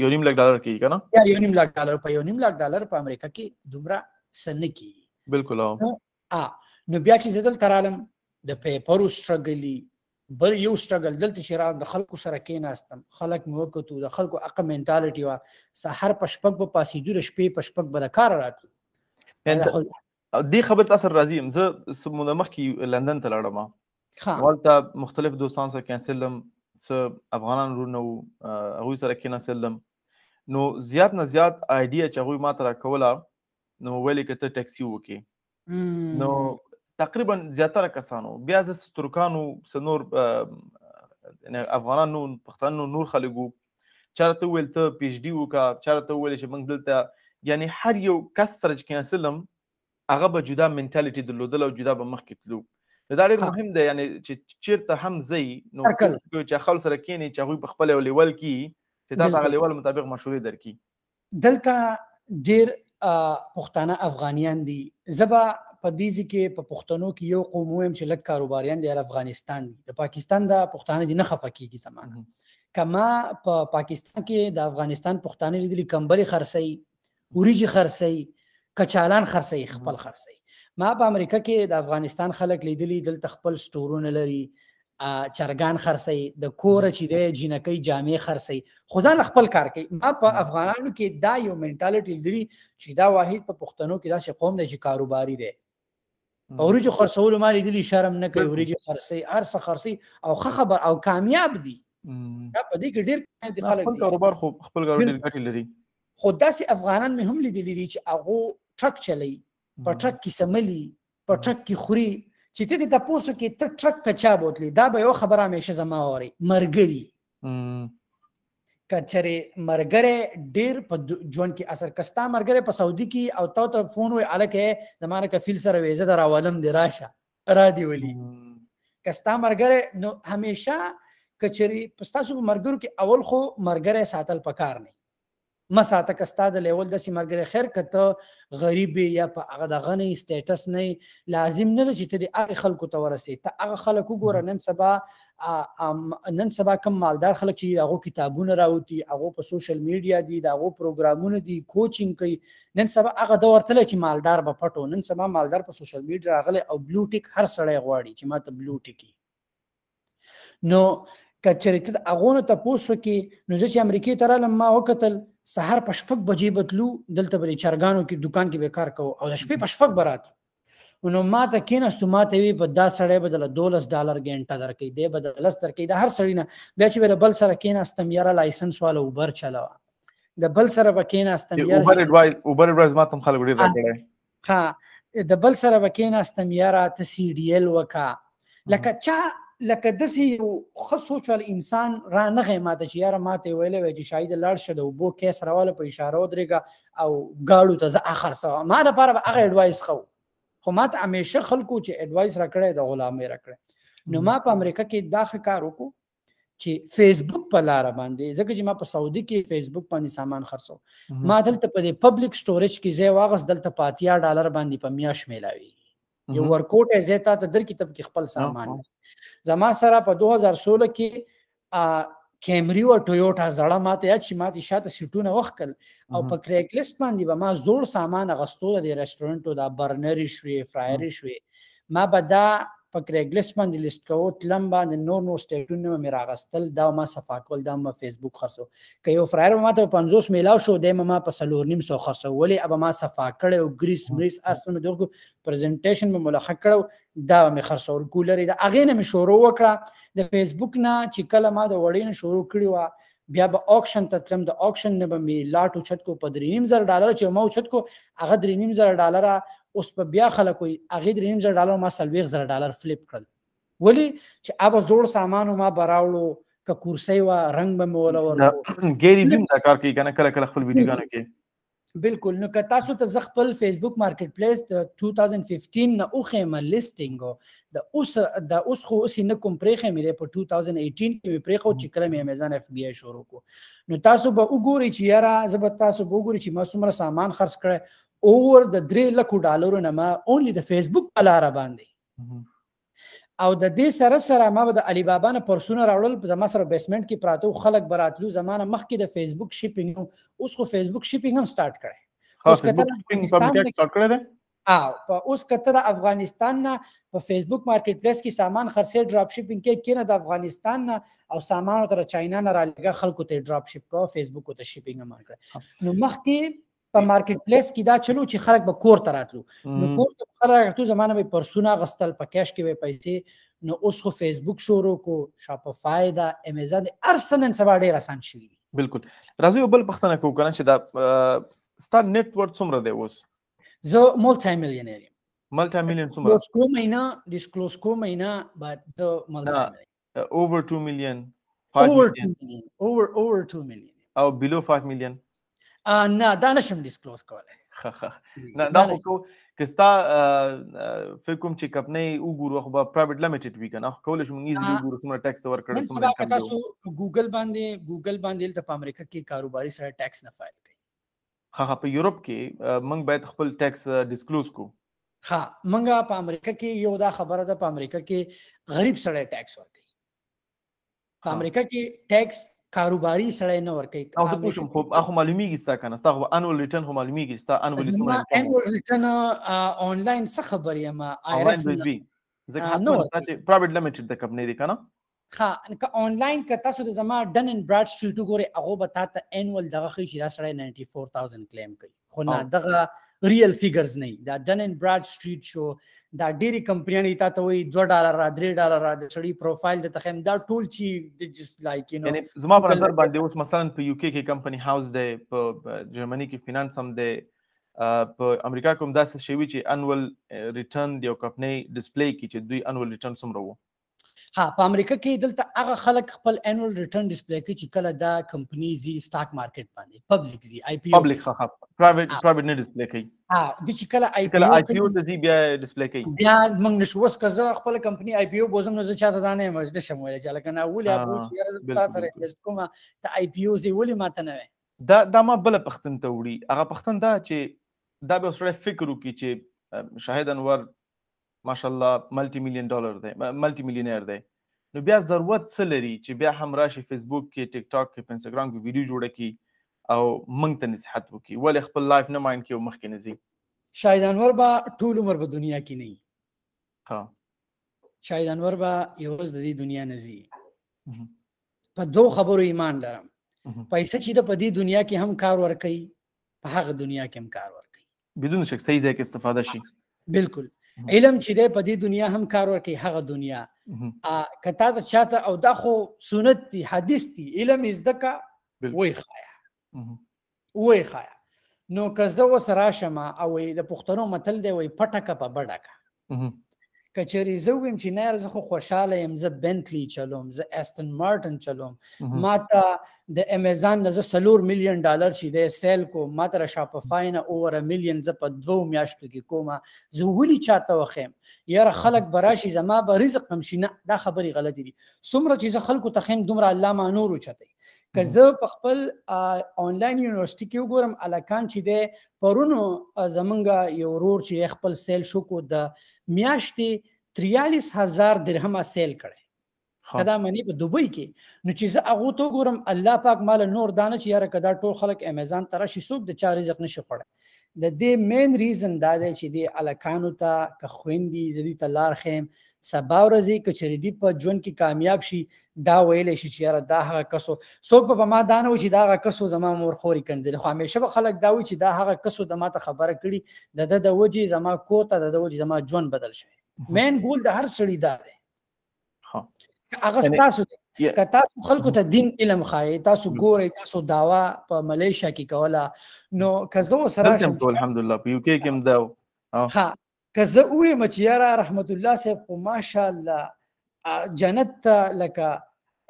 یو نیم لک ډالر کیږي کنه یا یو نیم لک ډالر په یو نیم لک ډالر په امریکا کې دومره سن کی بالکل ا نو بیا چې زدل ترالم د پیپرو سټرګلی بل یو سټرګل دلته چې راغلم د خلکو سره کېناستم خلک مې وکتو د خلکو اقه مینټالټي وه سحر په شپږ به پاسېدو د شپې په شپږ به د کاره راتلو دې خبر ته سره راضي یم زه مونه مخکې لندن ته لاړم هلته مختلف دوستان سره کینسلم څه افغانان رونه وو هغوی سره کېناستلم نو زیات نه زیات آیډیا چې هغوی ما ته راکوله نو ویلې که ته ټکسي وکې نو تقریبا زیاتره کسانو بیا زه ترکانو سنور افغانانو پښتنو نور خلکو چرته ویل ته پی ایچ ډي وکا چرته ویل چې موږ دلته یعنی هر یو کس سره چې کینسلم هغه به جدا منټالیټي درلودل او جدا به مخکې تلو نو دا ډېر مهم دی یعنی چې چیرته هم زی نو چې خل سره کینی چې هغه په خپل لیول کې چې دا هغه لیول مطابق مشورې درکې دلته ډیر پښتانه افغانیان دي زبا په دې ځکه په پښتنو کې یو قوم وایم چې لک کاروباریان دي افغانستان دي د پاکستان د پښتانه دي نه خفه کیږي زمانه کما په پا پاکستان کې د افغانستان پښتانه لیدلي کمبلي خرسي وریجی خرسي کچالان خرسي خپل خرسي ما په امریکا کې د افغانستان خلک لیدلي دلته خپل سټورونه لري چرګان خرڅي د کور چې د جنکۍ جامې خرڅي خو ځان خپل کار کوي ما په افغانانو کې دا یو منټالیټي لري چې دا واحد په پښتنو کې دا چې قوم دی چې کاروباري دی اورجو خرڅول ما لیدلی شرم نه کوي اورجو خرڅي هر څه خرڅي او خه خبر او کامیاب دي دا په دې کې ډېر دي خلک خپل کاروبار خو خپل کاروبار ډېر ګټي لري خو داسې افغانان مې هم لیدلي دي چې هغه ټرک چلی په ټرک کې سملی په ټرک کې خوري چې ته د تاسو کې ته ټرک ته چا بوتلی دا به یو خبره همیشه زما اوري مرګري کچره مرګره ډیر په ژوند کې اثر کستا مرګره په سعودي کې او تو ته فون وي الکه زمانه کفیل سره ویزه دراولم دی راشه را دی ولی کستا مرګره نو همیشه کچری پستاسو په مرګرو کې اول خو مرګره ساتل پکار نه مه ساته که ستا د لیول داسې ملګری خیر که ته غریب یې یا په هغه دغه نه یې سټیټس نه یې لازم نه ده چې ته دې هغې خلکو ته ورسې ته هغه خلک وګوره نن سبا نن سبا کم مالدار خلک چې هغو کتابونه راوتي هغو په سوشل میډیا دي د هغو پروګرامونه دي کوچینګ کوي نن سبا هغه د ورتلی چې مالدار به پټو نن سبا مالدار په سوشل میډیا راغلی او بلو ټیک هر سړی غواړي چې ما ته بلو ټیک نو که چېرې ته د هغو نه تپوس وکړې نو زه چې امریکې ته رالم ما وکتل سهار په شپږ بجې به تلو دلته به د چرګانو کې دوکان کې به کار کوو او د شپې په شپږ به راتلو نو ما ته کېناستو ما ته وی په دا سړی به دله دولس ډالر ګنټه درکې دی به د لس درکې د هر سړی نه بیا چې به بل سره کېناستم یاره لایسنس والا اوبر چلوه د بل سره به کېناستم یاره اوبر اډوایز اوبر اډوایز ما تم خلک ډیر راکړی ها د بل سره وکیناستم یاره ته سی ډی ایل وکا لکه چا لکه دسی یو ښه سوچ ول انسان را نه غی ماته چې یاره ماته ویلې وای چې شاید لاړ شه د وبو کیس راواله په اشاره ودرېږه او ګاړو ته زه اخر سو ما د پاره هغه اډوایس خو خو ماته همیشه خلکو چې اډوایس راکړی د غلامې راکړی نو ما په امریکا کې دا ښه کار وکړو چې فیسبوک په لار باندې ځکه چې ما په سعودي کې فیسبوک باندې سامان خرڅو ما دلته په دې پبلک سټوریج کې زه واغس دلته په 80 ډالر باندې په میاش میلاوي یو ورکوټ زه تا ته در کتاب کې خپل سامان زما سره په 2016 کې کیمری او ټویوټا زړه ماته یاد شي ماته شاته سیټونه وخکل او په کریک لیست باندې به ما زوړ سامان غستو د ریسټورانټو د برنری شوی فرایری شوی ما به دا په کریګلیس باندې لیست کوو تلم باندې نور نور سټیټونه مې راغستل دا ما صفا کول دا ما فیسبوک خرڅو که یو فرایر ما ته 50 میلاو شو د ما په سلور نیم سو خرڅو ولی اب ما صفا کړو ګریس مریس ارسم دغه پریزنټیشن مې ملخه کړو دا مې خرڅو کولري دا اغه نه مې شروع وکړه د فیسبوک نه چې کله ما د وړین شروع کړی و بیا به آکشن ته تلم د آکشن نه به مې لاټ اوچت کو په درې نیم زره ډالر چې ما اوچت کو هغه درې نیم زره ډالر اوس په بیا خلک وي هغه درې نیم زره ډالر ما څلوېښت زره ډالر فلیپ کړل ولی چې ابا زوړ سامانو ما براوړو که کورسۍ وه رنګ به مې ولور ګیری بیم دا کار کوي کنه کله کله خپل ویډیوګانو کې بالکل نو که تاسو ته زه خپل فیسبوک مارکیټ پلیس د 2015 نه اوخېمه لیسټینګ د اوس د اوس خو اوس نه کوم پرېخې مې په 2018 کې مې پرېخو چې کله مې امیزان اف بی آی شروع کو نو تاسو به وګورئ چې یاره زه به تاسو به وګورئ چې ما څومره سامان خرڅ کړی اوور د 3 لکو ډالرو نه ما اونلی د فیسبوک په لاره باندې او د دې سره سره ما به د علي بابا نه پرسونه راوړل زما سره بیسمنټ کې پراته او خلک به راتلو زما نه مخکې د فیسبوک شیپینګ هم اوس خو فیسبوک شیپینګ هم سټارټ کړی اوس که ته اوس که ته د افغانستان نه په فیسبوک مارکیټ پلیس کې سامان خرڅې ډراپ شیپینګ کې کینه د افغانستان نه او سامان تر چاینا نه را لګه خلکو ته ډراپ شیپ کو فیسبوک ته شیپینګ هم کړ نو مخکې په مارکیټ پلیس کې دا چلو چې خلک به کور ته راتلو نو کور ته خلک راتلو زمانه به پرسونه غستل په کیش کې به پیسې نو اوس خو فیسبوک شروع کو شاپفای دا امیزان ارسنن سبا ډیر آسان شي بالکل راځي بل پښتنه کو کنه چې دا ستار نت ورت څومره دی اوس زه مولټی ملینر یم ملټی ملین څومره ډیسکلوز کوم نه ډیسکلوز کوم نه بٹ زه ملټی Uh, over 2 million. Over million. 2 million. Over, over 2 million. Or below 5 million. Uh, نه دا نشم ډیسکلوز کولای نه دا خو که ستا فکر کوم چې کپنې وګورو خو به پرایویټ لیمیټډ وی کنه کول شم نیز وګورو څومره ټیکس ور کړو څومره کم تاسو ګوګل باندې ګوګل باندې ته په امریکا کې کاروباري سره ټیکس نه فایل کوي ښه ښه په یورپ کې موږ باید خپل ټیکس ډیسکلوز کو ښه موږ په امریکا کې یو دا خبره ده په امریکا کې غریب سړی ټیکس ورکوي په امریکا کې ټیکس کاروباري سړی نه ورکوي او زه پوه شم خو هغه معلومیږي ستا کنه ستا خو انول ریټرن خو معلومیږي ستا انول ریټرن انول ریټرن آنلاین څه خبرې ما آی آر ایس ځکه پرایویټ لیمیټډ د کمپنۍ دی کنه خا که انلاین که تاسو د زما ډن ان براډ سټریټ وګورئ هغه به تاسو انول دغه خي چې دا سړی 94000 کلیم کوي خو نه دغه ریل فیګرز نه دا ډن ان براډ سټریټ شو دا ډېری کمپنیانې تا ته وایي 2 ډالر را 3 ډالر را د سړی پروفایل د تخم دا ټول چی د جس لایک نو یعنی زما په نظر باندې اوس مثلا په یو کې کې کمپنی هاوس دی په جرمني کې فینانس هم دی په امریکا کوم داسې شوی چې انول ریټرن دی او کمپنی ډیسپلی کې چې دوی انول ریټرن څومره وو ها په امریکا کې دلته هغه خلک خپل انوال ریټرن ډیسپلی کوي چې کله دا کمپنی زی سٹاک مارکیټ باندې پبلک زی آی پی او پبلک ها پرایویټ پرایویټ نه ډیسپلی کوي ها د چې کله آی پی او کوي ته زی بیا ډیسپلی کوي بیا موږ نشو وس کزه خپل کمپنی آی پی او بوزم نو زه چاته دانه مې د شم ویل چې لکه نه ولې ابو چې تاسو سره انویسټ کوم ته آی پی او زی ولې ماته نه دا دا ما بل پختن ته وړي هغه پختن دا چې دا به سره فکر وکړي چې شاهد انور ماشاءالله ملټي میلیون ډالر دی ملټي میلیونر دی نو بیا ضرورت څه لري چې بیا هم راشي فیسبوک کې ټیک ټاک کې په انستګرام کې ویډیو جوړه کی او مونږ ته نصیحت وکي ولې خپل لایف نه ماین کې او مخکې نه ځي شاهد انور با ټول عمر په دنیا کې نه ها شاهد انور با یو ورځ د دې دنیا نه ځي په دوه خبرو ایمان لرم پیسې چې د په دې دنیا کې هم کار ورکړي په هغه دنیا کې هم کار ورکړي بدون شک صحیح ځای کې استفاده شي بالکل علم چې دی په دې دنیا هم کار ورکړي هغه دنیا که تا ته چاته او دا خو سنت دی حدیث دی علم یې زده که ویې ښایه ویې ښایه نو که زه اوس راشم او د پښتنو متل دی وایي پټه که په بډه که که چېرې زه ویم چې نه زه خو خوشاله یم زه بنتلی چلوم زه استن مارټن چلوم ما ته د امیزان نه زه څلور میلیون ډالر چې دی سیل کوم ما ته شاپفای نه اوور میلیون زه په دوو میاشتو کې کوم زه ولي چاته وخیم یاره خلک به راشي زما به رزق هم شي نه دا خبرې غلطې دي څومره چې زه خلکو ته خیم دومره الله ما نور وچتی که زه په خپل آنلاین یونیورسيټي کې وګورم الکان چې دی پرون زمونږ یو ورور چې خپل سیل شو کو د میاشتې 43 هزار درهم سیل کړي کدا منی په دوبۍ کې نو چې زه هغه تو ګورم الله پاک مال نور دانه چې یاره کدا ټول خلک امیزان تر شي سوق د چا رزق نشي خړ د دې مین ریزن دا دی چې د الکانو ته که خويندې زدي تلار خیم سبا ورځې که چېرې دی په ژوند کې کامیاب شي دا ویلی شي چې یاره دا هغه کسو څوک به په ما دا نه وي چې دا هغه کسو زما مور خورې کنځلې خو همیشه به خلک دا وي چې دا هغه کسو د ما ته خبره کړي د ده د وجې زما کور ته د ده وجې زما ژوند بدل شوی مین ګول د هر سړي دا دی هغه ستاسو دی که تاسو خلکو ته دین علم خای تاسو ګورئ تاسو داوا په ملیشیا کې کوله نو که زه سره الحمدلله په یو کې کې هم دا ها که زه ووایم چې یاره رحمت الله صاحب خو ماشاءالله جنت ته لکه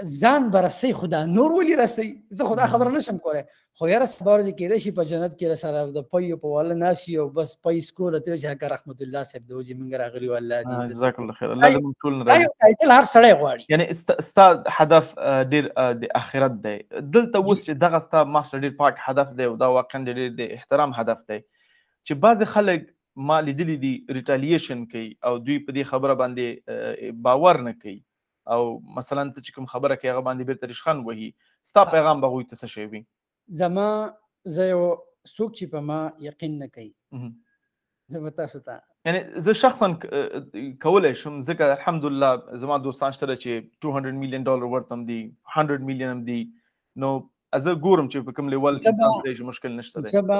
ځان برسي خدا نور ولي رسي زه خدا خبر نشم کوله خو یاره سبا ورځ کېدای شي په جنت کې سره د پي په وال ناسي او بس پي سکول ته چې هغه رحمت الله صاحب دوجي منګ راغلی والله دې جزاک الله خیر الله دې موږ ټول راځي ټایټل هر سړی غواړي یعنی ستا هدف ډیر د اخرت دی دلته اوس چې دغه ستا ماستر ډیر پاک هدف دی او دا واقعا ډیر د احترام هدف دی چې بعض خلک ما لیدلی دی ریټالیشن کوي او دوی په دې خبره باندې باور نه کوي او مثلا ته چې کوم خبره کوي هغه باندې بیرته ریشخان وهي ستا پیغام به هغوی ته څه شی وي زما زه یو څوک چې په ما یقین نه کوي زه به تاسو ته یعنی زه شخصا کولای شم ځکه الحمدلله زما دوستان شته چې 200 میلیون ډالر ورته هم دي 100 میلیون هم دي نو زه ګورم چې په کوم لیول کې انسان دی مشکل نشته دی زه به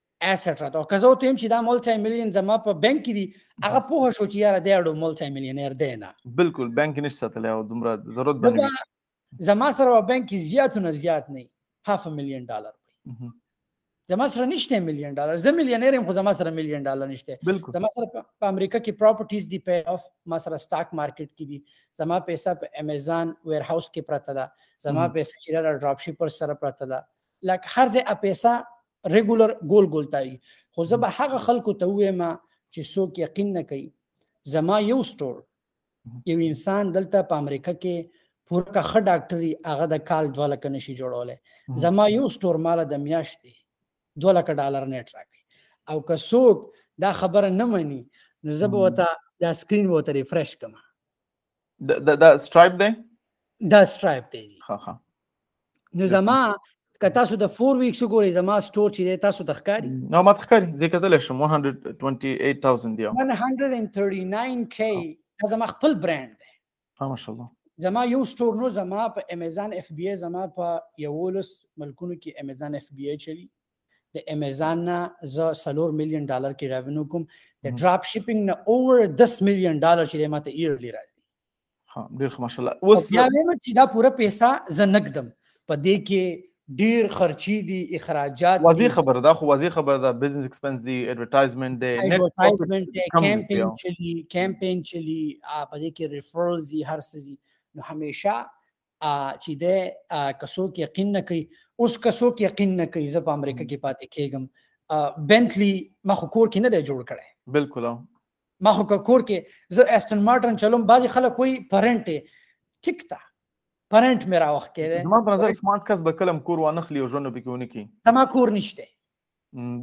ایسټرا او کزه ته هم چې دا ملټي میلیون زما په بانک کې دي هغه پوه شو چې یاره دی اړو ملټي میلیونر دی نه بالکل بانک نشته ساتلی او دومره ضرورت باندې زما سره په بانک کې زیات نه زیات نه هاف میلیون ډالر زما سره نشته میلیون ډالر زه میلیونر یم خو زما سره میلیون ډالر نشته زما سره په امریکا کې پراپرټیز دی پی اف ما سره سٹاک مارکیټ کې دي زما پیسې په امیزان ویر هاوس کې پراته ده زما پیسې چې ډراپ شیپر سره پراته ده لکه هر ځای اپیسا ریګولر ګول ګول تایي خو زه به هغه خلکو ته ووایم چې څوک یقین نه کوي زما یو سټور یو انسان دلته په امریکا کې پوره کا ښه ډاکټري هغه د کال دوه لکه نشي جوړولی زما یو سټور مال د میاشتې دوه لکه ډالر نیټ راکوي او که څوک دا خبره نه مني نو زه به ورته دا سکرین به ورته ریفرش کړم دا دا سټرایپ دی دا سټرایپ دی ها ها نو زما که تاسو د 4 ویکس وګورئ زما سٹور چې دی تاسو د ښکاری نو ماته ښکاری زه کتل شم 128000 دی 139k دا زما خپل برانډ دی ها ماشاءالله زما یو سٹور نو زما په امیزان اف بی ای زما په یولس ملکونو کې امیزان اف بی ای چلی د امیزان نه زه سلور میلیون ډالر کې ریونیو کوم د ډراپ شیپینګ نه اوور 10 میلیون ډالر چې ماته ایرلی راځي ها ډیر ښه ماشاءالله اوس بیا وایم چې دا پوره پیسې زه نقدم په دې کې ډیر خرچي دي اخراجات دي واضح خبره دا خو واضح خبره ده بزنس ایکسپنس دي ایڈورټایزمنت دي ایڈورټایزمنت دي کیمپین چلی کیمپین چلی په دې کې ریفرلز دي هر څه دي نو همیشه چې ده که څوک یقین نه کوي اوس که څوک یقین نه کوي زه په امریکا کې پاتې کېږم بنتلی ما خو کور کې نه دی جوړ کړی بالکل ما خو کور کې زه اسټن مارټن چلوم بعضې خلک وایي پرنټ یې ټیک ده پرنټ مې راوخت کېده زما په نظر سمارټ کس به کلم کور وانخلي او ژوند به کې ونه کړي زما کور نشته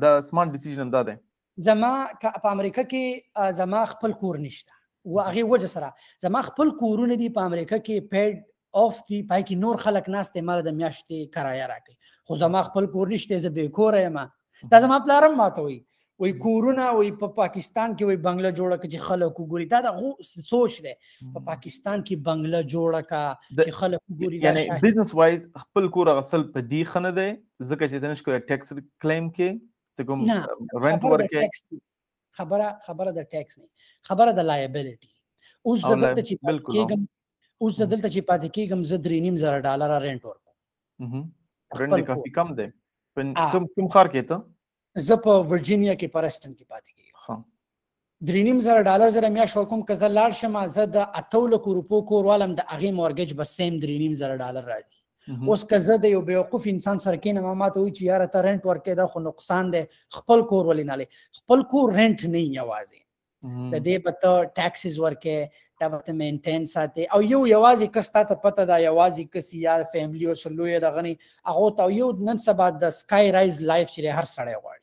دا سمارټ ډیسیژن هم دا دی زما په امریکا کې زما خپل کور نشته و هغه وجه سره زما خپل کورونه دي په امریکا کې پیډ اوف دی پای کې نور خلک ناست مال د میاشتې کرایه راکړي خو زما خپل کور نشته زه به کور یم دا زما پلارم ماته وي وای کورونه وای په پاکستان کې وای بنگله جوړه کې چې خلک وګوري دا د غو سوچ دی په پاکستان کې بنگله جوړه کا چې خلک وګوري یعنی بزنس وایز خپل کور غسل په دی خنه دی ځکه چې دنش کوي ټیکس کلیم کې ته کوم رنت ورکه خبره خبره د ټیکس نه خبره د لایبیلیټي اوس زه دلته چې کېږم اوس زه دلته چې پاتې کېږم زه درې نیم زره ډالر رینټ ورکوم رینټ کافي کم دی کوم کوم خار کې ته زه په ورجینیا کې پرستن کې پاتې کېږم درې نیم زره ډالر زره میاشت ورکوم که زه لاړ شم زه د اتو لکو روپو کور والم د هغې مورګج به سیم درې نیم زره ډالر راځي اوس که زه د یو بیوقوف انسان سره کینم ما ته وایي چې یاره ته رنټ ورکې دا خو نقصان دی خپل کور ولې نه لې خپل کور رنټ نه یوازې د دې به ته ټاکسز ورکې دا به ته مینټین ساتې او یو یوازې کس تا ته پته ده یوازې کس یا فیملی او سلوی دغه نه هغه ته یو نن سبا د سکای رایز لایف چې هر سړی غواړي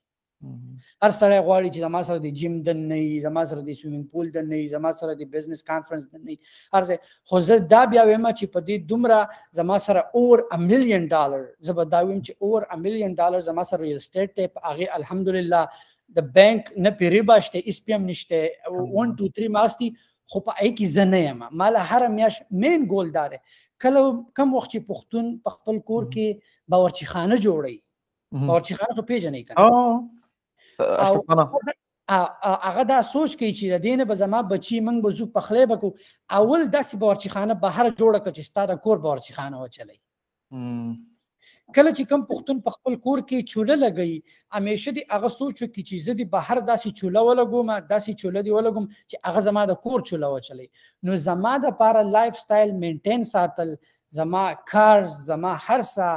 هر سړی غواړي چې زما سره د جیم د نه وي زما سره د سویمینګ پول د نه وي زما سره د بزنس کانفرنس د نه وي هر ځای خو زه دا بیا وایم چې په دې دومره زما سره اور ا میلیون ډالر زه به دا وایم چې اور ا میلیون ډالر زما سره ریل اسټیټ ته په هغه الحمدلله د بانک نه پیری باشته اس پی هم نشته 1 2 3 ماستی خو په ای کې زنه یم مال هر میاش مین ګول دار کله کم وخت چې پښتون په خپل کور کې باورچی خانه جوړي باورچی خان خو پیژنې کنه هغه دا سوچ کوي چې د دین به زما بچی موږ به زو پخلې بکو اول داسې باورچی خانه بهر جوړه کړ چې ستاره کور باورچی خانه وچلې کله چې کم پښتون په خپل کور کې چوله لګي همیشه دی هغه سوچ کوي چې زه دی بهر داسې چوله ولګوم داسې چوله دی ولګوم چې هغه زما د کور چوله وچلې نو زما د پاره لایف سټایل مینټین ساتل زما کار زما هرسا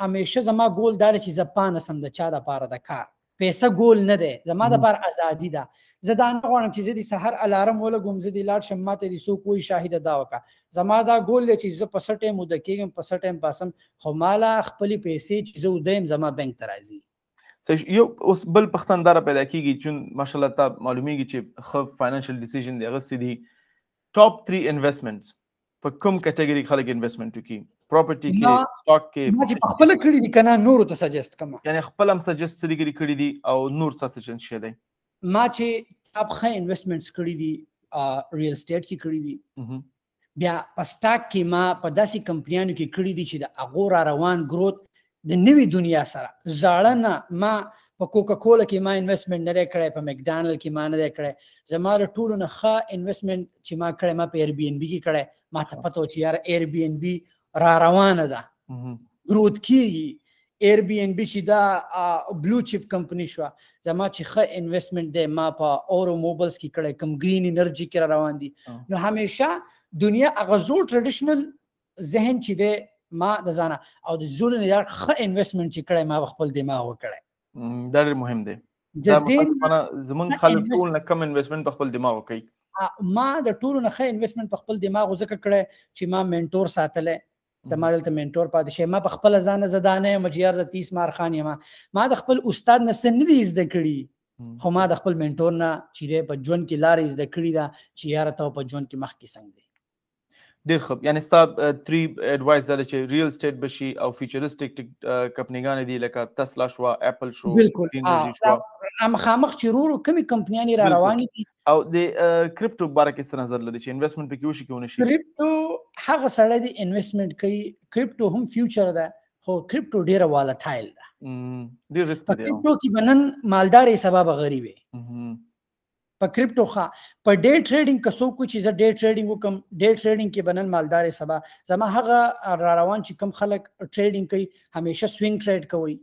همیشه زما ګول دا چې زپانه سم د چا د پاره د کار پیسه ګول نه دی زما د پاره ازادي ده زه دا نه غواړم چې زه د سحر الارم ولګوم زه د لاړ شم ماته د سو کوی شاهد دا وکا زما دا ګول چې زه په سټه مود کېږم په سټه پاسم خو مالا خپل پیسې چې زه ودیم زما بانک ته راځي یو اوس بل پښتندار پیدا کیږي چې ماشاالله تا معلومیږي چې خو فاینانشل ډیسیژن دی غسې دي ټاپ 3 انویسټمنټس په کوم کټګوري خلک انویسټمنټ وکړي پراپرټي کې سٹاک کې ما چې خپل کړی دي کنه نور ته سجست کوم یعنی خپل هم سجست لري کړی دي او نور څه سجست شه دي ما چې اپ خه انویسټمنټس کړی دي ریل اسټیټ کې کړی دي بیا په سٹاک کې ما په داسې کمپنیانو کې کړی دي چې د اغور روان گروث د نوي دنیا سره زاړه نه ما په کوکا کولا کې ما انویسټمنټ نه دی کړی په مکډانل کې ما نه دی کړی زما له ټولو نه ښه انویسټمنټ چې ما کړی ما په ایر بی ان بی کې کړی ما ته پته و چې یاره ایر بی ان بی را روانه ده ګروت کیږي ایر بی ان بی چې دا بلو چیپ کمپنی شو زما چې ښه انویسټمنټ دی ما په اورو موبایلز کې کړی کم ګرین انرژي کې را روان دي نو همیشه دنیا هغه زوړ ټریډیشنل ذهن چې دی ما د ځانه او د زړه نه یار ښه انویسټمنټ چې کړی ما خپل دماغ وکړی دا ډېر مهم دی دا متاسفانه زمونږ خلک ټول نه کم انویسټمنټ په خپل دماغ کوي ما د ټولو نه ښه انویسټمنټ په خپل دماغ ځکه کړی چې ما منټور ساتلی ته ما دلته منټور پاتې شې ما په خپل ځان زدانه یم چې یار زه 30 مار خان یم ما د خپل استاد نه سن دي زده کړی خو ما د خپل منټور نه چې په ژوند کې لارې زده کړی دا چې یار ته په ژوند کې مخ کې څنګه ډیر خب یعنی ستا تری اډوایس دا چې ریل سټیټ بشي او فیوچرستیک کمپنیګان دي لکه تسلا شو اپل شو بالکل ام خامخ چې رور کمی کمپنیانی را روان دي او د کریپټو باره کې څه نظر لري چې انویسټمنټ پکې وشي کې ونه شي کریپټو هغه سړی دی انویسټمنټ کوي کریپټو هم فیوچر ده خو کریپټو ډیره والټایل ده ډیر ریسک دی کریپټو کې بنن مالدارې سبب غریبه په کریپټو ښه په ډی ټریډینګ که څوک چې زه ډی ټریډینګ وکم ډی ټریډینګ کې بنن مالدار سبا زما هغه را روان چې کم خلک ټریډینګ کوي همیشه سوینګ ټریډ کوي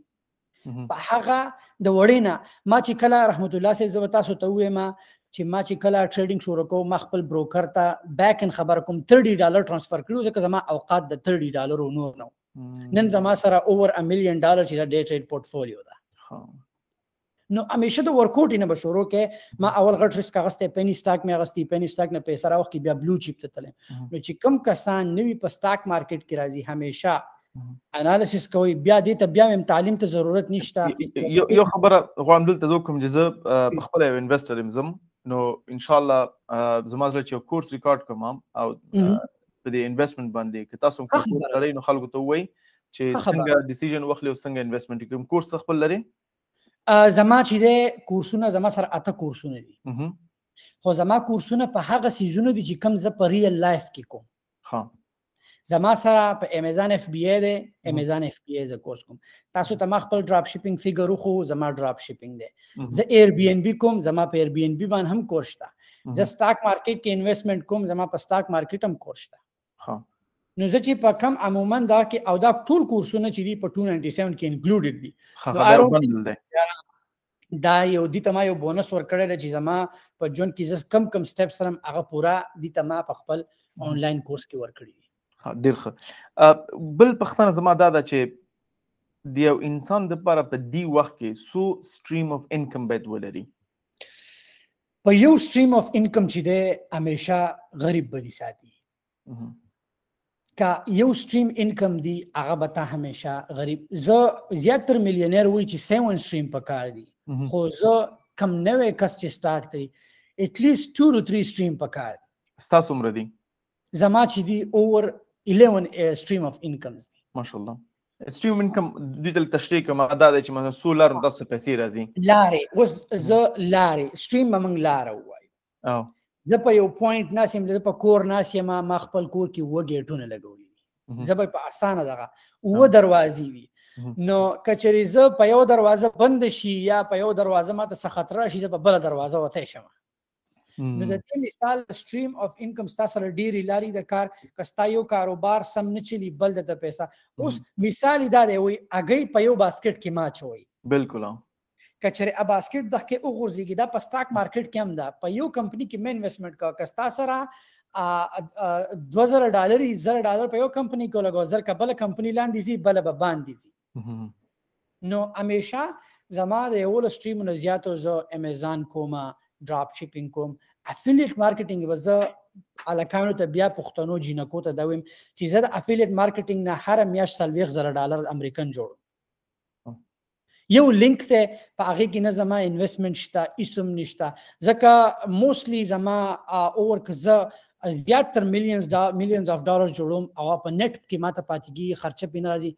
په هغه د وړینا ما چې کله رحمت الله صاحب زو تاسو ته وایم چې ما چې کله ټریډینګ شروع کوم ما خپل بروکر ته بیک ان خبر کوم 30 ډالر ترانسفر کړو ځکه زما اوقات د 30 ډالر نور نو نن زما سره اوور 1 میلیون ډالر چې د ډی ټریډ پورتفولیو ده نو همیشه د ورکوټ نه به شروع کې ما اول غټ ریسک اغسته پنی سٹاک مې اغستی پنی سٹاک نه پیسې راوخ کې بیا بلو چیپ ته تلم نو چې کم کسان نوی په سٹاک مارکیټ کې راځي همیشه انالیسس کوي بیا دې ته بیا هم تعلیم ته ضرورت نشته یو خبره غواړم دلته زه کوم چې زه په خپل یو انویسټر زم نو ان شاء الله زما زړه چې کورس ریکارډ کوم او په دې انویسټمنټ باندې که تاسو هم کورس لرئ نو خلکو ته ووایئ چې څنګه ډیسیژن واخلي او څنګه انویسټمنټ کوم کورس خپل لري زما چې ده کورسونه زما سره اته کورسونه دي خو زما کورسونه په هغه سیزونو دي چې کم زه په ریل لایف کې کوم ها زما سره په امیزان اف بی ای ده امیزان اف بی ای زه کورس کوم تاسو ته ما خپل ډراپ شپینګ فیګر خو زما ډراپ شپینګ ده زه ایر بی ان بی کوم زما په ایر بی ان بی باندې هم کورس شته زه سٹاک مارکیټ کې انویسټمنټ کوم زما په سٹاک مارکیټ هم کورس شته نو زه چې په کم عموما دا کې او دا ټول کورسونه چې دی په 297 کې انکلوډډ دي دا یو دي ته ما یو بونس ورکړی دی چې زما په ژوند کې زه کم کم سټپ سره هغه پورا دي ته ما په خپل آنلاین کورس کې ورکړی دی ډیر ښه بل پښتنه زما دا ده چې د یو انسان د لپاره په دی وخت کې سو سټریم اف انکم باید ولري په یو سټریم اف انکم چې دی همیشه غریب بدی ساتي کا یو سټریم انکم دی هغه به تا همیشه غریب زه زیاتره میلیونر وای چې سیون سټریم په کار دی خو زه کم نوې کس چې سٹارټ کړي ات لیست 2 ټو 3 سټریم په کار ستاسو عمر دی زما چې دی اوور 11 سټریم اف انکمز دی ماشاءالله سټریوم انکم دوی ته تشریح کوم دا د چې مثلا سولر د څه پیسې راځي لارې اوس زه لارې سټریم به موږ لار وای او زه په یو پوینټ ناسم زه په کور ناسم ما خپل کور کې و ګیټونه لګولې زه به په اسانه دغه و دروازې وي نو کچری زه په یو دروازه بند شي یا په یو دروازه ماته څه خطر شي زه په بل دروازه وته شم نو د دې مثال سټریم اف انکم ستا سره ډېری لاري د کار کستا یو کاروبار سم نه چلی بل د پیسې اوس مثال دا دی وي اګي په یو باسکټ کې ما چوي بالکل کچره ا باسکټ د کې او غورځيږي دا په سٹاک مارکیټ کې هم ده په یو کمپنی کې مې انویسټمنټ کا کستا سره 2000 ډالر 1000 ډالر په یو کمپنی کې لګو زر کبل کمپنی لاندې زی بل به باندې زی نو همیشه زما د یو لس ټیم نه زیاتو زه امیزان کوم ډراپ شیپینګ کوم افیلیټ مارکیټینګ به زه الکانو ته بیا پښتنو جنکو ته دا ویم چې زه د افیلیټ مارکیټینګ نه هر میاش سلويخ زره ډالر امریکن جوړ یو لینک ته په هغه کې نه زما انویسټمنټ شته اسم نشته ځکه موستلی زما اور کزه زیات تر میلیونز دا میلیونز اف ډالر جوړوم او په نت کې ماته پاتېږي خرچه پینې راځي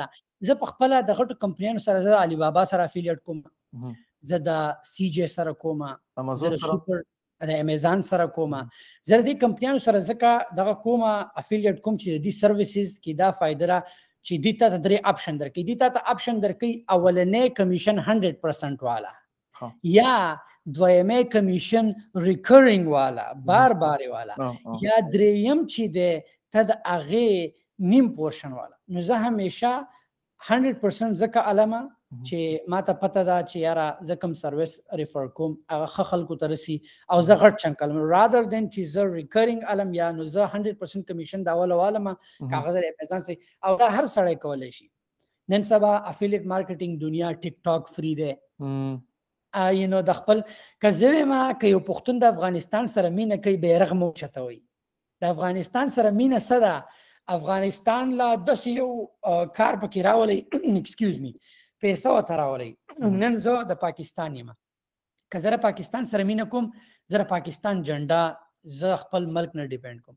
دا زه په خپل د غټو کمپنیانو سره زه علي بابا سره افیلیټ کوم زه د سی جی سره کوم زه د سوپر د امیزان سره کوم زه د کمپنیانو سره زکه دغه کوم افیلیټ کوم چې د سرویسز کې دا فائدہ را چې د ته درې اپشن درکې د ته اپشن درکې اولنې کمیشن 100% والا یا دویمه کمیشن ریکرینګ والا بار بار والا یا دریم چې ده ته د هغې نیم پورشن والا نو زه همیشه 100% ځکه علمه چې ما ته پته ده چې یاره زه کوم سرویس ریفر کوم هغه ښه خلکو ته رسي او زه غټ چنک علم رادر دین چې زه ریکرینګ علم یا نو زه 100% کمیشن دا وله والم کاغذ امیزان سي او دا هر سړی کولی شي نن سبا افیلیټ مارکیټینګ دنیا ټیک ټاک فری دی یو نو د خپل کزوی ما که یو پښتون د افغانستان سره مینه کوي بیرغ مو چتوي د افغانستان سره مینه سره افغانستان لا د یو کار پکې راولي ایکسکیوز می پیسې وته راولي نن زه د پاکستان یم که زه پاکستان سره مینه کوم زه پاکستان جنډا زه خپل ملک نه ډیپند کوم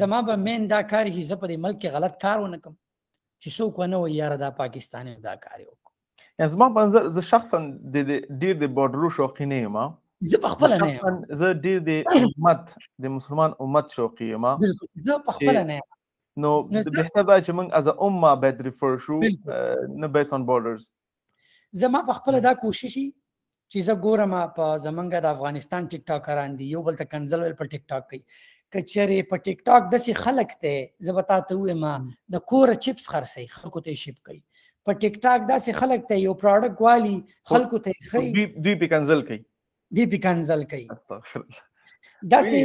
زما به مین دا کار هي زه په دې ملک کې غلط کار ونه کوم چې څوک ونه و یاره دا پاکستان دا کار یو زما په نظر زه شخصا د ډیر د بارډرو شوقي نه یم زه په خپل نه یم زه ډیر د امت د مسلمان امت شوقي یم زه په خپل نه یم نو بهتر دا چې موږ از امه باید ریفر شو نه بیس آن بارډرز زما په خپل دا کوششي چې زه ګورم په زمونږ د افغانستان ټیک ټاکران دي یو بل ته کنزل ویل په ټیک ټاک کوي کچره په ټیک ټاک د سي خلک ته زبتا ته وایم د کور چپس خرسي خلکو ته شپ کوي په ټیک ټاک د سي خلک ته یو پروډکټ والی خلکو ته خي دی دی په کنزل کوي دی په کنزل کوي دا سي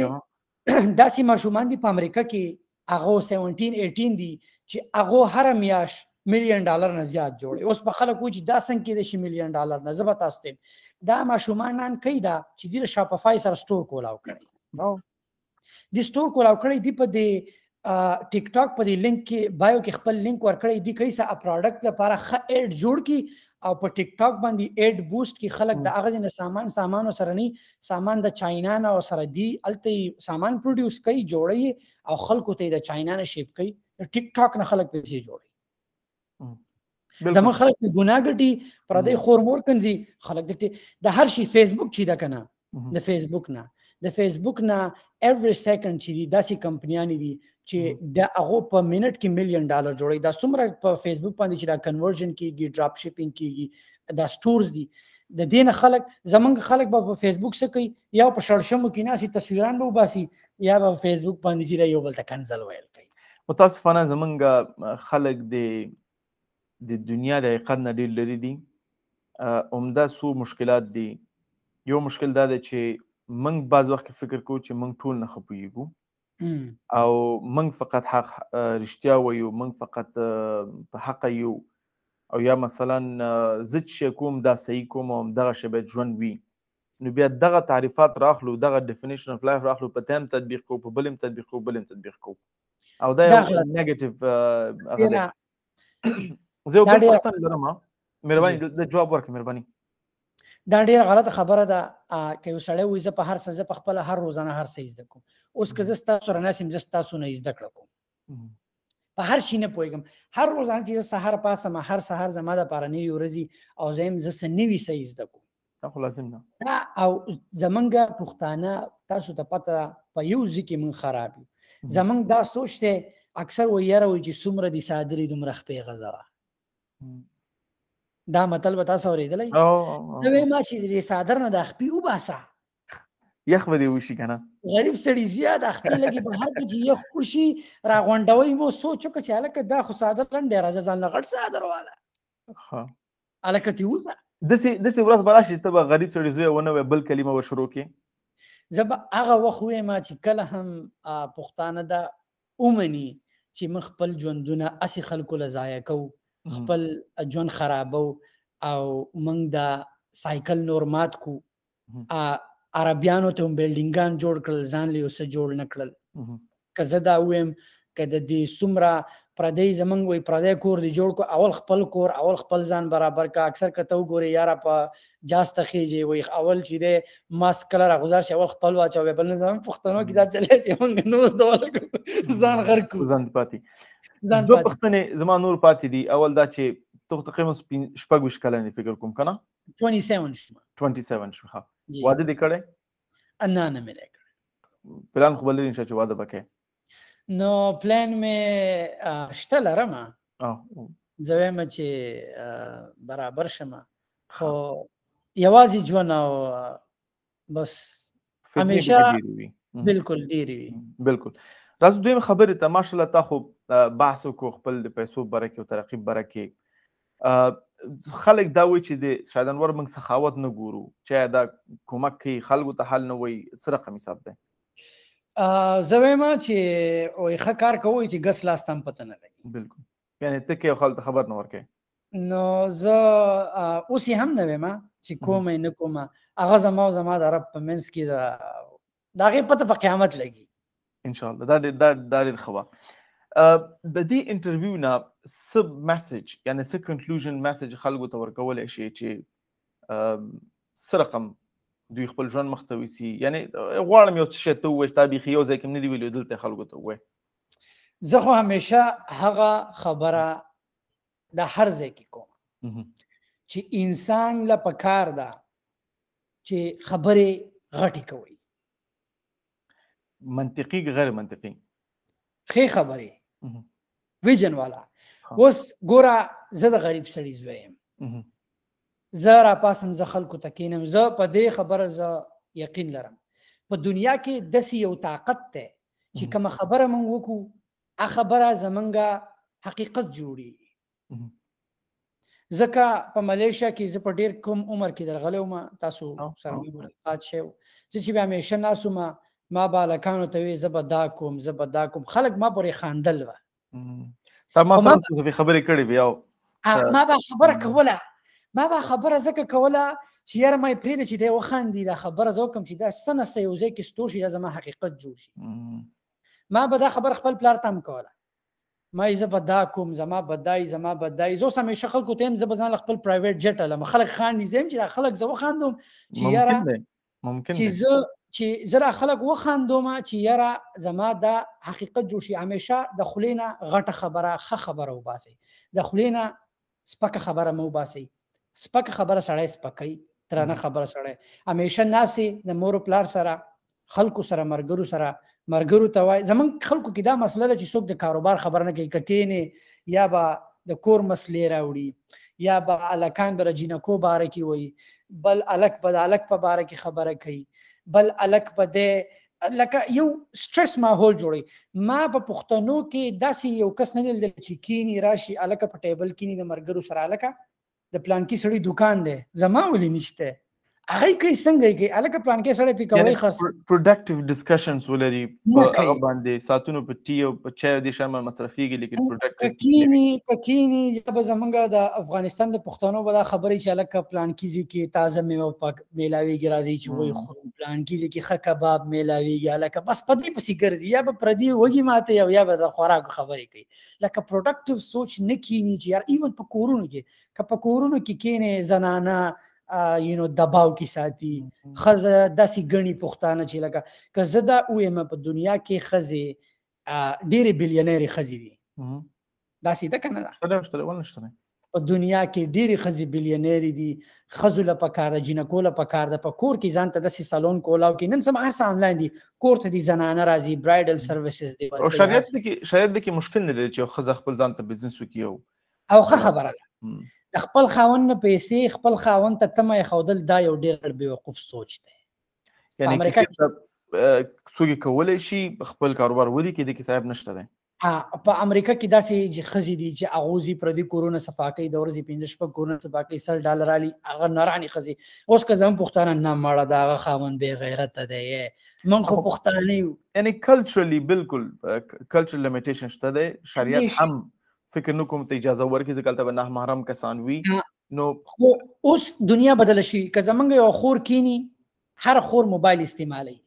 دا سي ماشومان دي په امریکا کې هغه 17 18 دي چې هغه هر میاش میلیون ډالر نه زیات جوړي اوس په خلکو چې دا څنګه کې د شي میلیون ډالر نه زبر تاسو ته دا ماشومان نن کوي دا چې د شاپفای سره سٹور کولاو کړي نو د سٹور کولاو کړي دی په دې ټیک ټاک په دې لینک کې بایو کې خپل لینک ورکړی دی کوي سا پروډکټ لپاره خ اډ جوړ کی او په ټیک ټاک باندې اډ بوست کی خلک د اغه نه سامان سامانو سره نه سامان د چاینا نه سره دی الته سامان پروډوس کوي جوړي او خلکو ته د چاینا نه شیپ کوي ټیک ټاک نه خلک پیسې جوړي زمو خلک ګناه ګټي پردې خور مور کنځي خلک دټي د هر شي فیسبوک چي دا کنه د فیسبوک نه د فیسبوک نه ایوری سیکنډ چې دي داسې کمپنیانې دي چې د هغه په منټ کې میلیون ډالر جوړي دا څومره په فیسبوک باندې چې دا کنورژن کیږي ډراپ شیپینګ کیږي دا سټورز دي د دین خلک زمونږ خلک به په فیسبوک څه کوي یا په شړشمو کې ناسي تصویران به وباسي یا به فیسبوک باندې چې یو بل ته کنزل ویل کوي متاسفانه زمونږ خلک د د دنیا د حقیقت نه ډیر لري دي عمده سو مشکلات دي یو مشکل دا دی چې موږ بعض وخت فکر کوو چې موږ ټول نه خپويګو او موږ فقط حق رښتیا وایو موږ فقط په حق یو او یا مثلا زه چې کوم دا صحیح کوم او دغه شی باید ژوند وي نو بیا دغه تعریفات راخلو دغه ډیفینیشن اف لایف راخلو په تیم تطبیق کو په بلم تطبیق کو بلم تطبیق کو او دا یو نیگیټیو هغه زه بل پښتن لرم مهرباني د جواب ورکړه مهرباني دا ډیر غلط خبره ده که یو سړی وایي زه په هر څه زه په خپل هر روزانه هر څه زده کوم اوس که زه ستاسو رانه سم زه ستاسو نه زده کړه کوم په هر شي نه پوهېږم هر روزانه چې زه سهار پاسم هر سهار زما د پاره نوي ورځي او زه هم زه څه نوي څه زده کوم دا خو لازم نه دا او زمونږ پښتانه تاسو ته پته په یو ځکه مون خراب یو زمونږ دا سوچ ته اکثر و یاره وي چې څومره دي صادري دومره خپې غزا دا متل به تاسو اورېدلی نو وې ما چې دې صادر نه د خپې وباسه یخ به دې وشي کنه غریب سړی زیا د خپې لګي په هر کې یخ وشي را غونډوي مو سوچو کې چې الکه دا خو صادر لنډه راځه ځان لغړ صادر والا الکه تی وزه دسی دسی ورځ به راشي ته به غریب سړی زوی ونه وې بل کلمه ور شروع کې زه به هغه وخت وې ما چې کله هم پښتانه دا اومني چې مخ خپل ژوندونه اسی خلکو له ضایع کو خپل ژوند خرابو او موږ دا سایکل نور مات کو عربیانو ته هم بلډینګان جوړ کړل ځان له اوسه جوړ نه کړل که زه دا ویم که د دې څومره پردی زمونږ وي پردی کور دی جوړ کو اول خپل کور اول خپل ځان برابر کا اکثر کته وګوري یاره په جاسته خېږي وي اول چې دی ماسک کله راغوزار شي اول خپل واچو بل نه زمونږ پښتنو کې دا چلې چې مونږ نور ډول ځان غر کو ځان پاتې ځان دوه پښتنې زما نور پاتې دي اول دا چې ته تقریبا شپږ ویشت کلنې فکر کوم کنه 27 شو 27 شو ها واده دې کړې انا نه مې کړې پلان خو بلل انشاء چې واده وکې نو پلان مې شته لرم زه وایم چې برابر شمه خو یوازې ژوند او بس همیشه بالکل ډیری وي بالکل راز دویم خبره ته ماشاءالله تا خو بحث کو خپل د پیسو برکه او ترقی برکه خلک دا وایي چې د شاید انور موږ سخاوت نه ګورو چې دا کومک کوي خلکو ته حل نه وایي څه رقم حساب دی زه وایم چې او ښه کار کوي چې ګس لاس تم پته نه لګي بالکل یعنی ته کې خلک خبر نه ورکې نو زه اوس هم نه ویم چې کومه نه کومه هغه زما او زما د رب په منځ کې دا دا غي پته په قیامت لګي ان شاء الله دا دا دا ډیر خبر د دې انټرویو نه سب میسج یعنی سب کنکلوژن میسج خلکو ته ورکول شي چې سرقم دوی خپل ژوند مخ ته وسی یعنی غواړم یو څه ته وښتا بي خيو ځکه نه دی ویلو دلته خلکو ته وې زه خو همیشه هغه خبره د هر ځای کې کوم چې انسان له پکار ده چې خبره غټي کوي منطقي غیر منطقي خې خبره ویژن والا اوس ګوره زه د غریب سړي زوی یم زه راپاسم زه خلکو ته کینم زه په دې خبره زه یقین لرم په دنیا کې داسې یو طاقت دی چې کومه خبره مونږ وکړو هغه خبره زمونږ حقیقت جوړي ځکه په ملیشیا کې زه په ډیر کم عمر کې درغلی وم تاسو سره مې ملاقات شوی زه چې بیا همیشه ناسو ما ما بالکانو ته وی زبر دا کوم زبر دا کوم خلک ما پورې خاندل و تا ما سره څه خبرې کړې بیا ما به خبره کوله ما به خبره زکه کوله چې یاره ما پرې چې دی وخاندي دا خبره زه کوم چې دا سنه سه یو ځای کې ستور شي دا زما حقیقت جوړ شي ما به دا خبره خپل پلار تام کوله ما یې زه به دا کوم زما بدای زما بدای زه اوس همیشه خلکو ته هم زه به ځان خپل پرایویټ جټ علم خلک خاندي زم چې دا خلک زه وخاندم چې یاره ممکن چې زه چې زرا خلک وخاندوم چې یاره زما دا حقیقت جوړ شي همیشه د خلینا غټه خبره خه خبره وباسي د خلینا سپکه خبره مو وباسي سپکه خبره سړی سپکای ترانه خبره سره همیشه ناسي د مور پلار سره خلکو سره مرګرو سره مرګرو ته وای زمونږ خلکو کې دا مسله ده چې څوک د کاروبار خبر نه کوي کتینې یا به د کور مسلې راوړي یا به الکان به جینکو باره کې وای بل الک به د الک په باره کې خبره کوي بل الک به د لکه یو سټرس ماحول جوړي ما په پښتنو کې داسې یو کس نه لیدل چې کینی راشي الکه په ټیبل کینی د مرګرو سره الکه د پلانکی سړی دکان دی زما ولې نشته هغه کوي څنګه کوي الکه پلان کې سره پکوي خاص پروډکټیو ډیسکشنز ولري هغه باندې ساتونو په ټي او په چا د شمه مصرفيږي لیکن پروډکټیو کینی کینی یا به زمونږ د افغانستان د پښتنو بلا خبرې چې الکه پلان کیږي کې تازه میوه پاک میلاوي ګرازي چې وای خو پلان کیږي کې خه کباب میلاوي الکه بس پدې پسې ګرځي یا به پردي وږي ماته یا به د خوراک خبرې کوي لکه پروډکټیو سوچ نه کینی چې یار ایون په کورونو کې که په کورونو کې کینې زنانه یو نو دباو کې ساتي خزه داسې غني پښتانه چې لکه که زه دا وایم په دنیا کې خزه ډېرې بلیونرې خزې دي داسې ده کنه دا ولشتره ولشتره په دنیا کې ډېری خزي بلیونیر دي خزو له پکار جنکو له پکار د پکور کې ځان ته د سالون کولاو کې نن سم هر څه انلاین دي کور ته دي زنانه راځي برایډل سرویسز دي او شریعت کې شریعت کې مشکل نه لري چې خزه خپل ځان ته بزنس وکيو او خه خبره ده د خپل خاون نه پیسې خپل خاون ته تمه خودل دا یو ډېر بې وقوف سوچ دی یعنی امریکا څوګي کولای شي خپل کاروبار ودی کې د صاحب نشته دی ها په امریکا کې داسې چې خزي دي چې اغوزي پر دې کورونا صفاکې د ورځې 15 شپه کورونا صفاکې سر ډالر علي هغه ناراني خزي اوس که زم پښتانه نه مړه دا هغه خاون به غیرت ده یې من خو پښتانه یو یعنی کلچرلی بالکل کلچرل لیمیټیشن شته ده شریعت هم فکر نو کوم ته اجازه ورکړي ځکه ته نه محرم کسان وي نو اوس دنیا بدل شي که زمونږ یو خور کینی هر خور موبایل استعمالي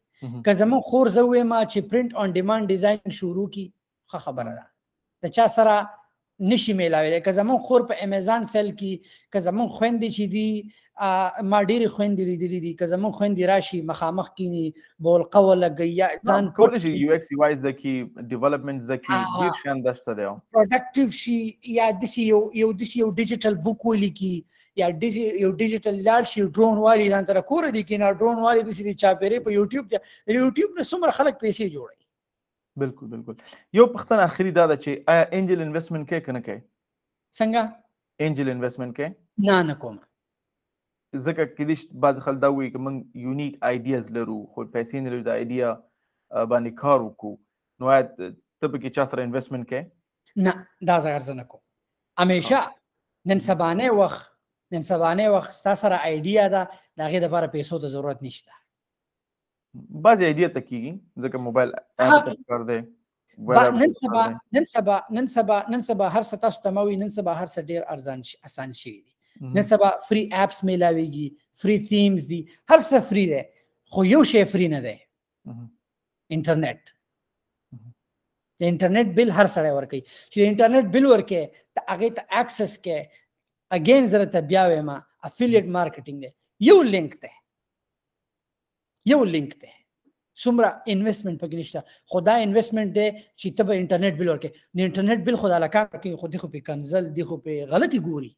که زمون خور زه وایم چې پرنټ آن ډیماند ډیزاین شروع کی خه خبره ده د چا سره نشي میلاوي که زمون خور په امیزان سیل کی که زمون خويندې چې دي ما ډېری خويندې لیدلې دي که زمون خويندې راشي مخامخ کینی بول قوله غیا ځان کول شي یو ایکس یو ایز دکی ډیولپمنټ دکی ډیر شان دشته دی پروډکټیو شي یا دسی یو یو دسی یو ډیجیټل بوک ولیکي یا ډیجی یو ډیجیټل لاړ شي ډرون والی ځان تر کور دي کې نه ډرون والی د سړي چاپېرې په یوټیوب ته یوټیوب نه څومره خلک پیسې جوړي بالکل بالکل یو پښتنه اخري دا ده چې آیا انجل انویسټمنټ کې کنه کې څنګه انجل انویسټمنټ کې نه نه کوم ځکه کې دې باز خلک دا وایي چې موږ یونیک آیډیاز لرو خو پیسې نه لرو دا آیډیا باندې کار وکړو نو ته به کې چا سره انویسټمنټ کې نه دا زه ارزه نه کوم همیشه نن سبانه وخت نن سبانه وخت ستا سره ایډیا ده د هغې دپاره پیسو ته ضرورت نشته بعضې ایډیا ته کېږي ځکه موبایل کار دی نن سبا نن سبا نن سبا نن سبا هر څه تاسو ته موي نن سبا هر څه ډیر ارزان اسان شي دي نن سبا فری اپس میلاویږي فری تیمز دي هر څه فری ده خو یو شی فری نه ده انټرنیټ د انټرنیټ بل هر سړی ورکي چې د انټرنیټ بل ورکي ته هغه ته اکسس کې اگین زره ته بیا وایم افیلیټ مارکیټینګ دی یو لینک دی یو لینک دی څومره انویسټمنټ پکې نشته خدا انویسټمنټ دی چې ته به انټرنیټ بل ورکې نه انټرنیټ بل خدا لکه کې خو دې خو په کنزل دې خو په غلطي ګوري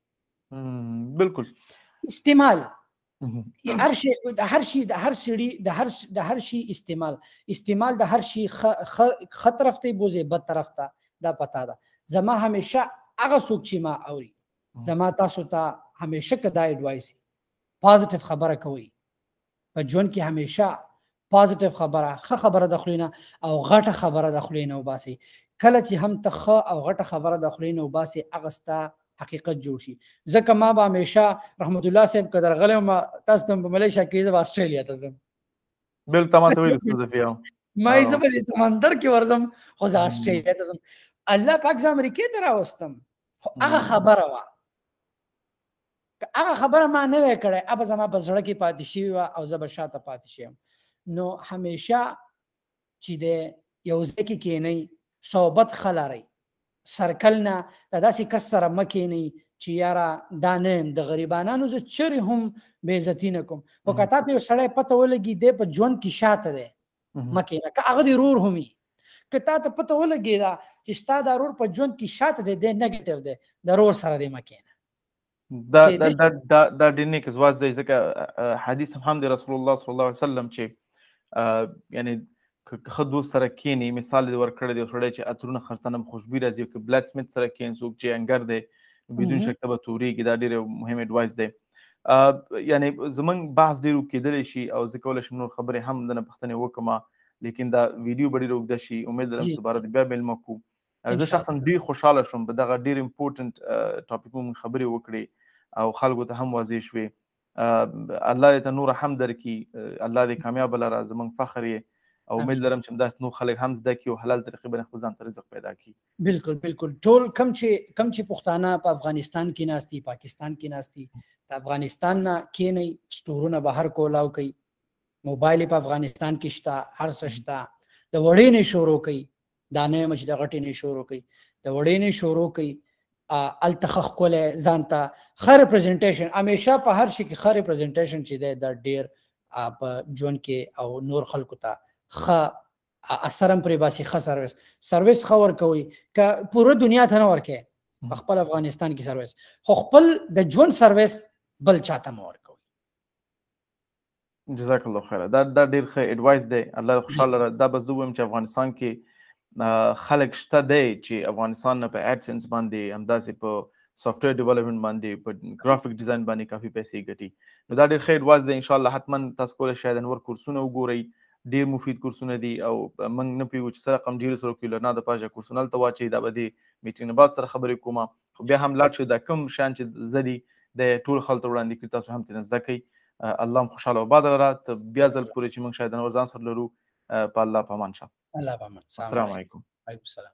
بالکل استعمال هر شي د هر شي د هر سړي د هر د هر شي استعمال استعمال د هر شي خ خ خ طرف ته بوزي بد طرف ته دا پتا ده زما همیشه هغه څوک چې ما اوري زما تاسو ته همیشه کدا اډوایس پازیټیو خبره کوي په ژوند کې همیشه پازیټیو خبره ښه خبره د خلینه او غټه خبره د خلینه وباسي کله چې هم ته ښه او غټه خبره د خلینه وباسي هغه ستا حقیقت جوړ شي ځکه ما به همیشه رحمت الله صاحب که درغلی وم تاسو ته په ملیشیا کې زه به اسټرالیا ته ځم بلکل ما ته ویل استاد فیا ما یې زه په سمندر کې ورځم خو زه اسټرالیا ته ځم الله پاک زه امریکې ته راوستم خو هغه خبره وه که هغه خبره ما نه وای کړې اب زما په زړه کې پاتې شوی و او زه به شاته پاتې شم نو همیشه چې د یو ځای کې کینئ صحبت ښه لرئ سرکل نه د داسې کس سره مه کینئ چې یاره دا نه یم د غریبانانو زه چرې هم بېعزتي نه کوم خو که تا ته یو سړی پته ولګي دی په ژوند کې شاته دی مه کینه که هغه دې رور هم وي که تا ته پته ولګېده چې ستا دا رور په ژوند کې شاته دی دی نګټیو دی د رور سره دی مه کینه دا دا دا دا دا د نیک زواج دی ځکه حدیث هم د رسول الله صلی الله علیه وسلم چې یعنی که دوه سره کینی مثال دی ورکړی دی سړی چې اترونه خرتنم خوشبو راځي او که بلډ سمت سره کین څوک چې انګر دی بدون شک ته به تورېږي دا ډېر مهم اډوایس دی یعنی زمونږ بحث ډېر کېدلی شي او زه کولی شم نور خبرې هم دنه پوښتنې وکړم لیکن دا ویډیو به ډېر اوږده شي امید لرم چې دوباره بیا مېلمه کوو زه شخصا ډیر خوشاله شوم په دغه ډیر امپورټنت ټاپک مو خبرې وکړې او خلکو ته هم واضح شوې الله دې ته نور هم درکې الله دې کامیاب لره زمونږ فخر یې او امید لرم چې داس نو خلک هم زده کی او حلال طریقې باندې خپل ځان ته رزق پیدا کی بالکل بالکل ټول کم چې کم چې پښتانه په افغانستان کې ناشتي پاکستان کې ناشتي د افغانستان نه کې نه سټورونه بهر کولاو کوي موبایل په افغانستان کې شته هر څه شته د وړې نه شروع کوي دا نه مچ د غټې نه شروع کوي د وړې نه شروع کوي التخخ کوله ځانته خره پریزنټیشن همیشه په هر شي کې خره پریزنټیشن چې ده د ډیر په ژوند کې او نور خلکو ته خ اثرم پرې باسي خ سرویس سرویس خور کوي ک پوره دنیا ته نه ورکه په خپل افغانستان کې سرویس خو خپل د ژوند سرویس بل چاته مور کوي جزاک الله خیر دا دا ډیر ښه اډوایس دی الله خوشاله را دا به زه وایم چې افغانستان کې خلک شته دی چې افغانستان نه په اډسنس باندې همداسې په سافټویر ډیولپمنټ باندې په ګرافیک ډیزاین باندې کافي پیسې ګټي نو دا ډیر ښه اډوایس دی ان شاء الله حتما تاسو کولای شئ د نور کورسونه وګورئ ډیر مفید کورسونه دي او موږ نه پیو چې سره کم ډیر سره کیلو نه د پاجا کورسونه تل واچي دا به دې میټینګ بعد سره خبرې کومه خو بیا هم لاړ شئ دا کوم شیان چې زه دي د ټول خلکو وړاندې کړي تاسو هم ترې زده کړئ الله هم خوشاله او باد لره ته بیا ځل پورې چې موږ شاید نور ځان سره لرو په الله پامان شه الله پامان السلام علیکم وعلیکم السلام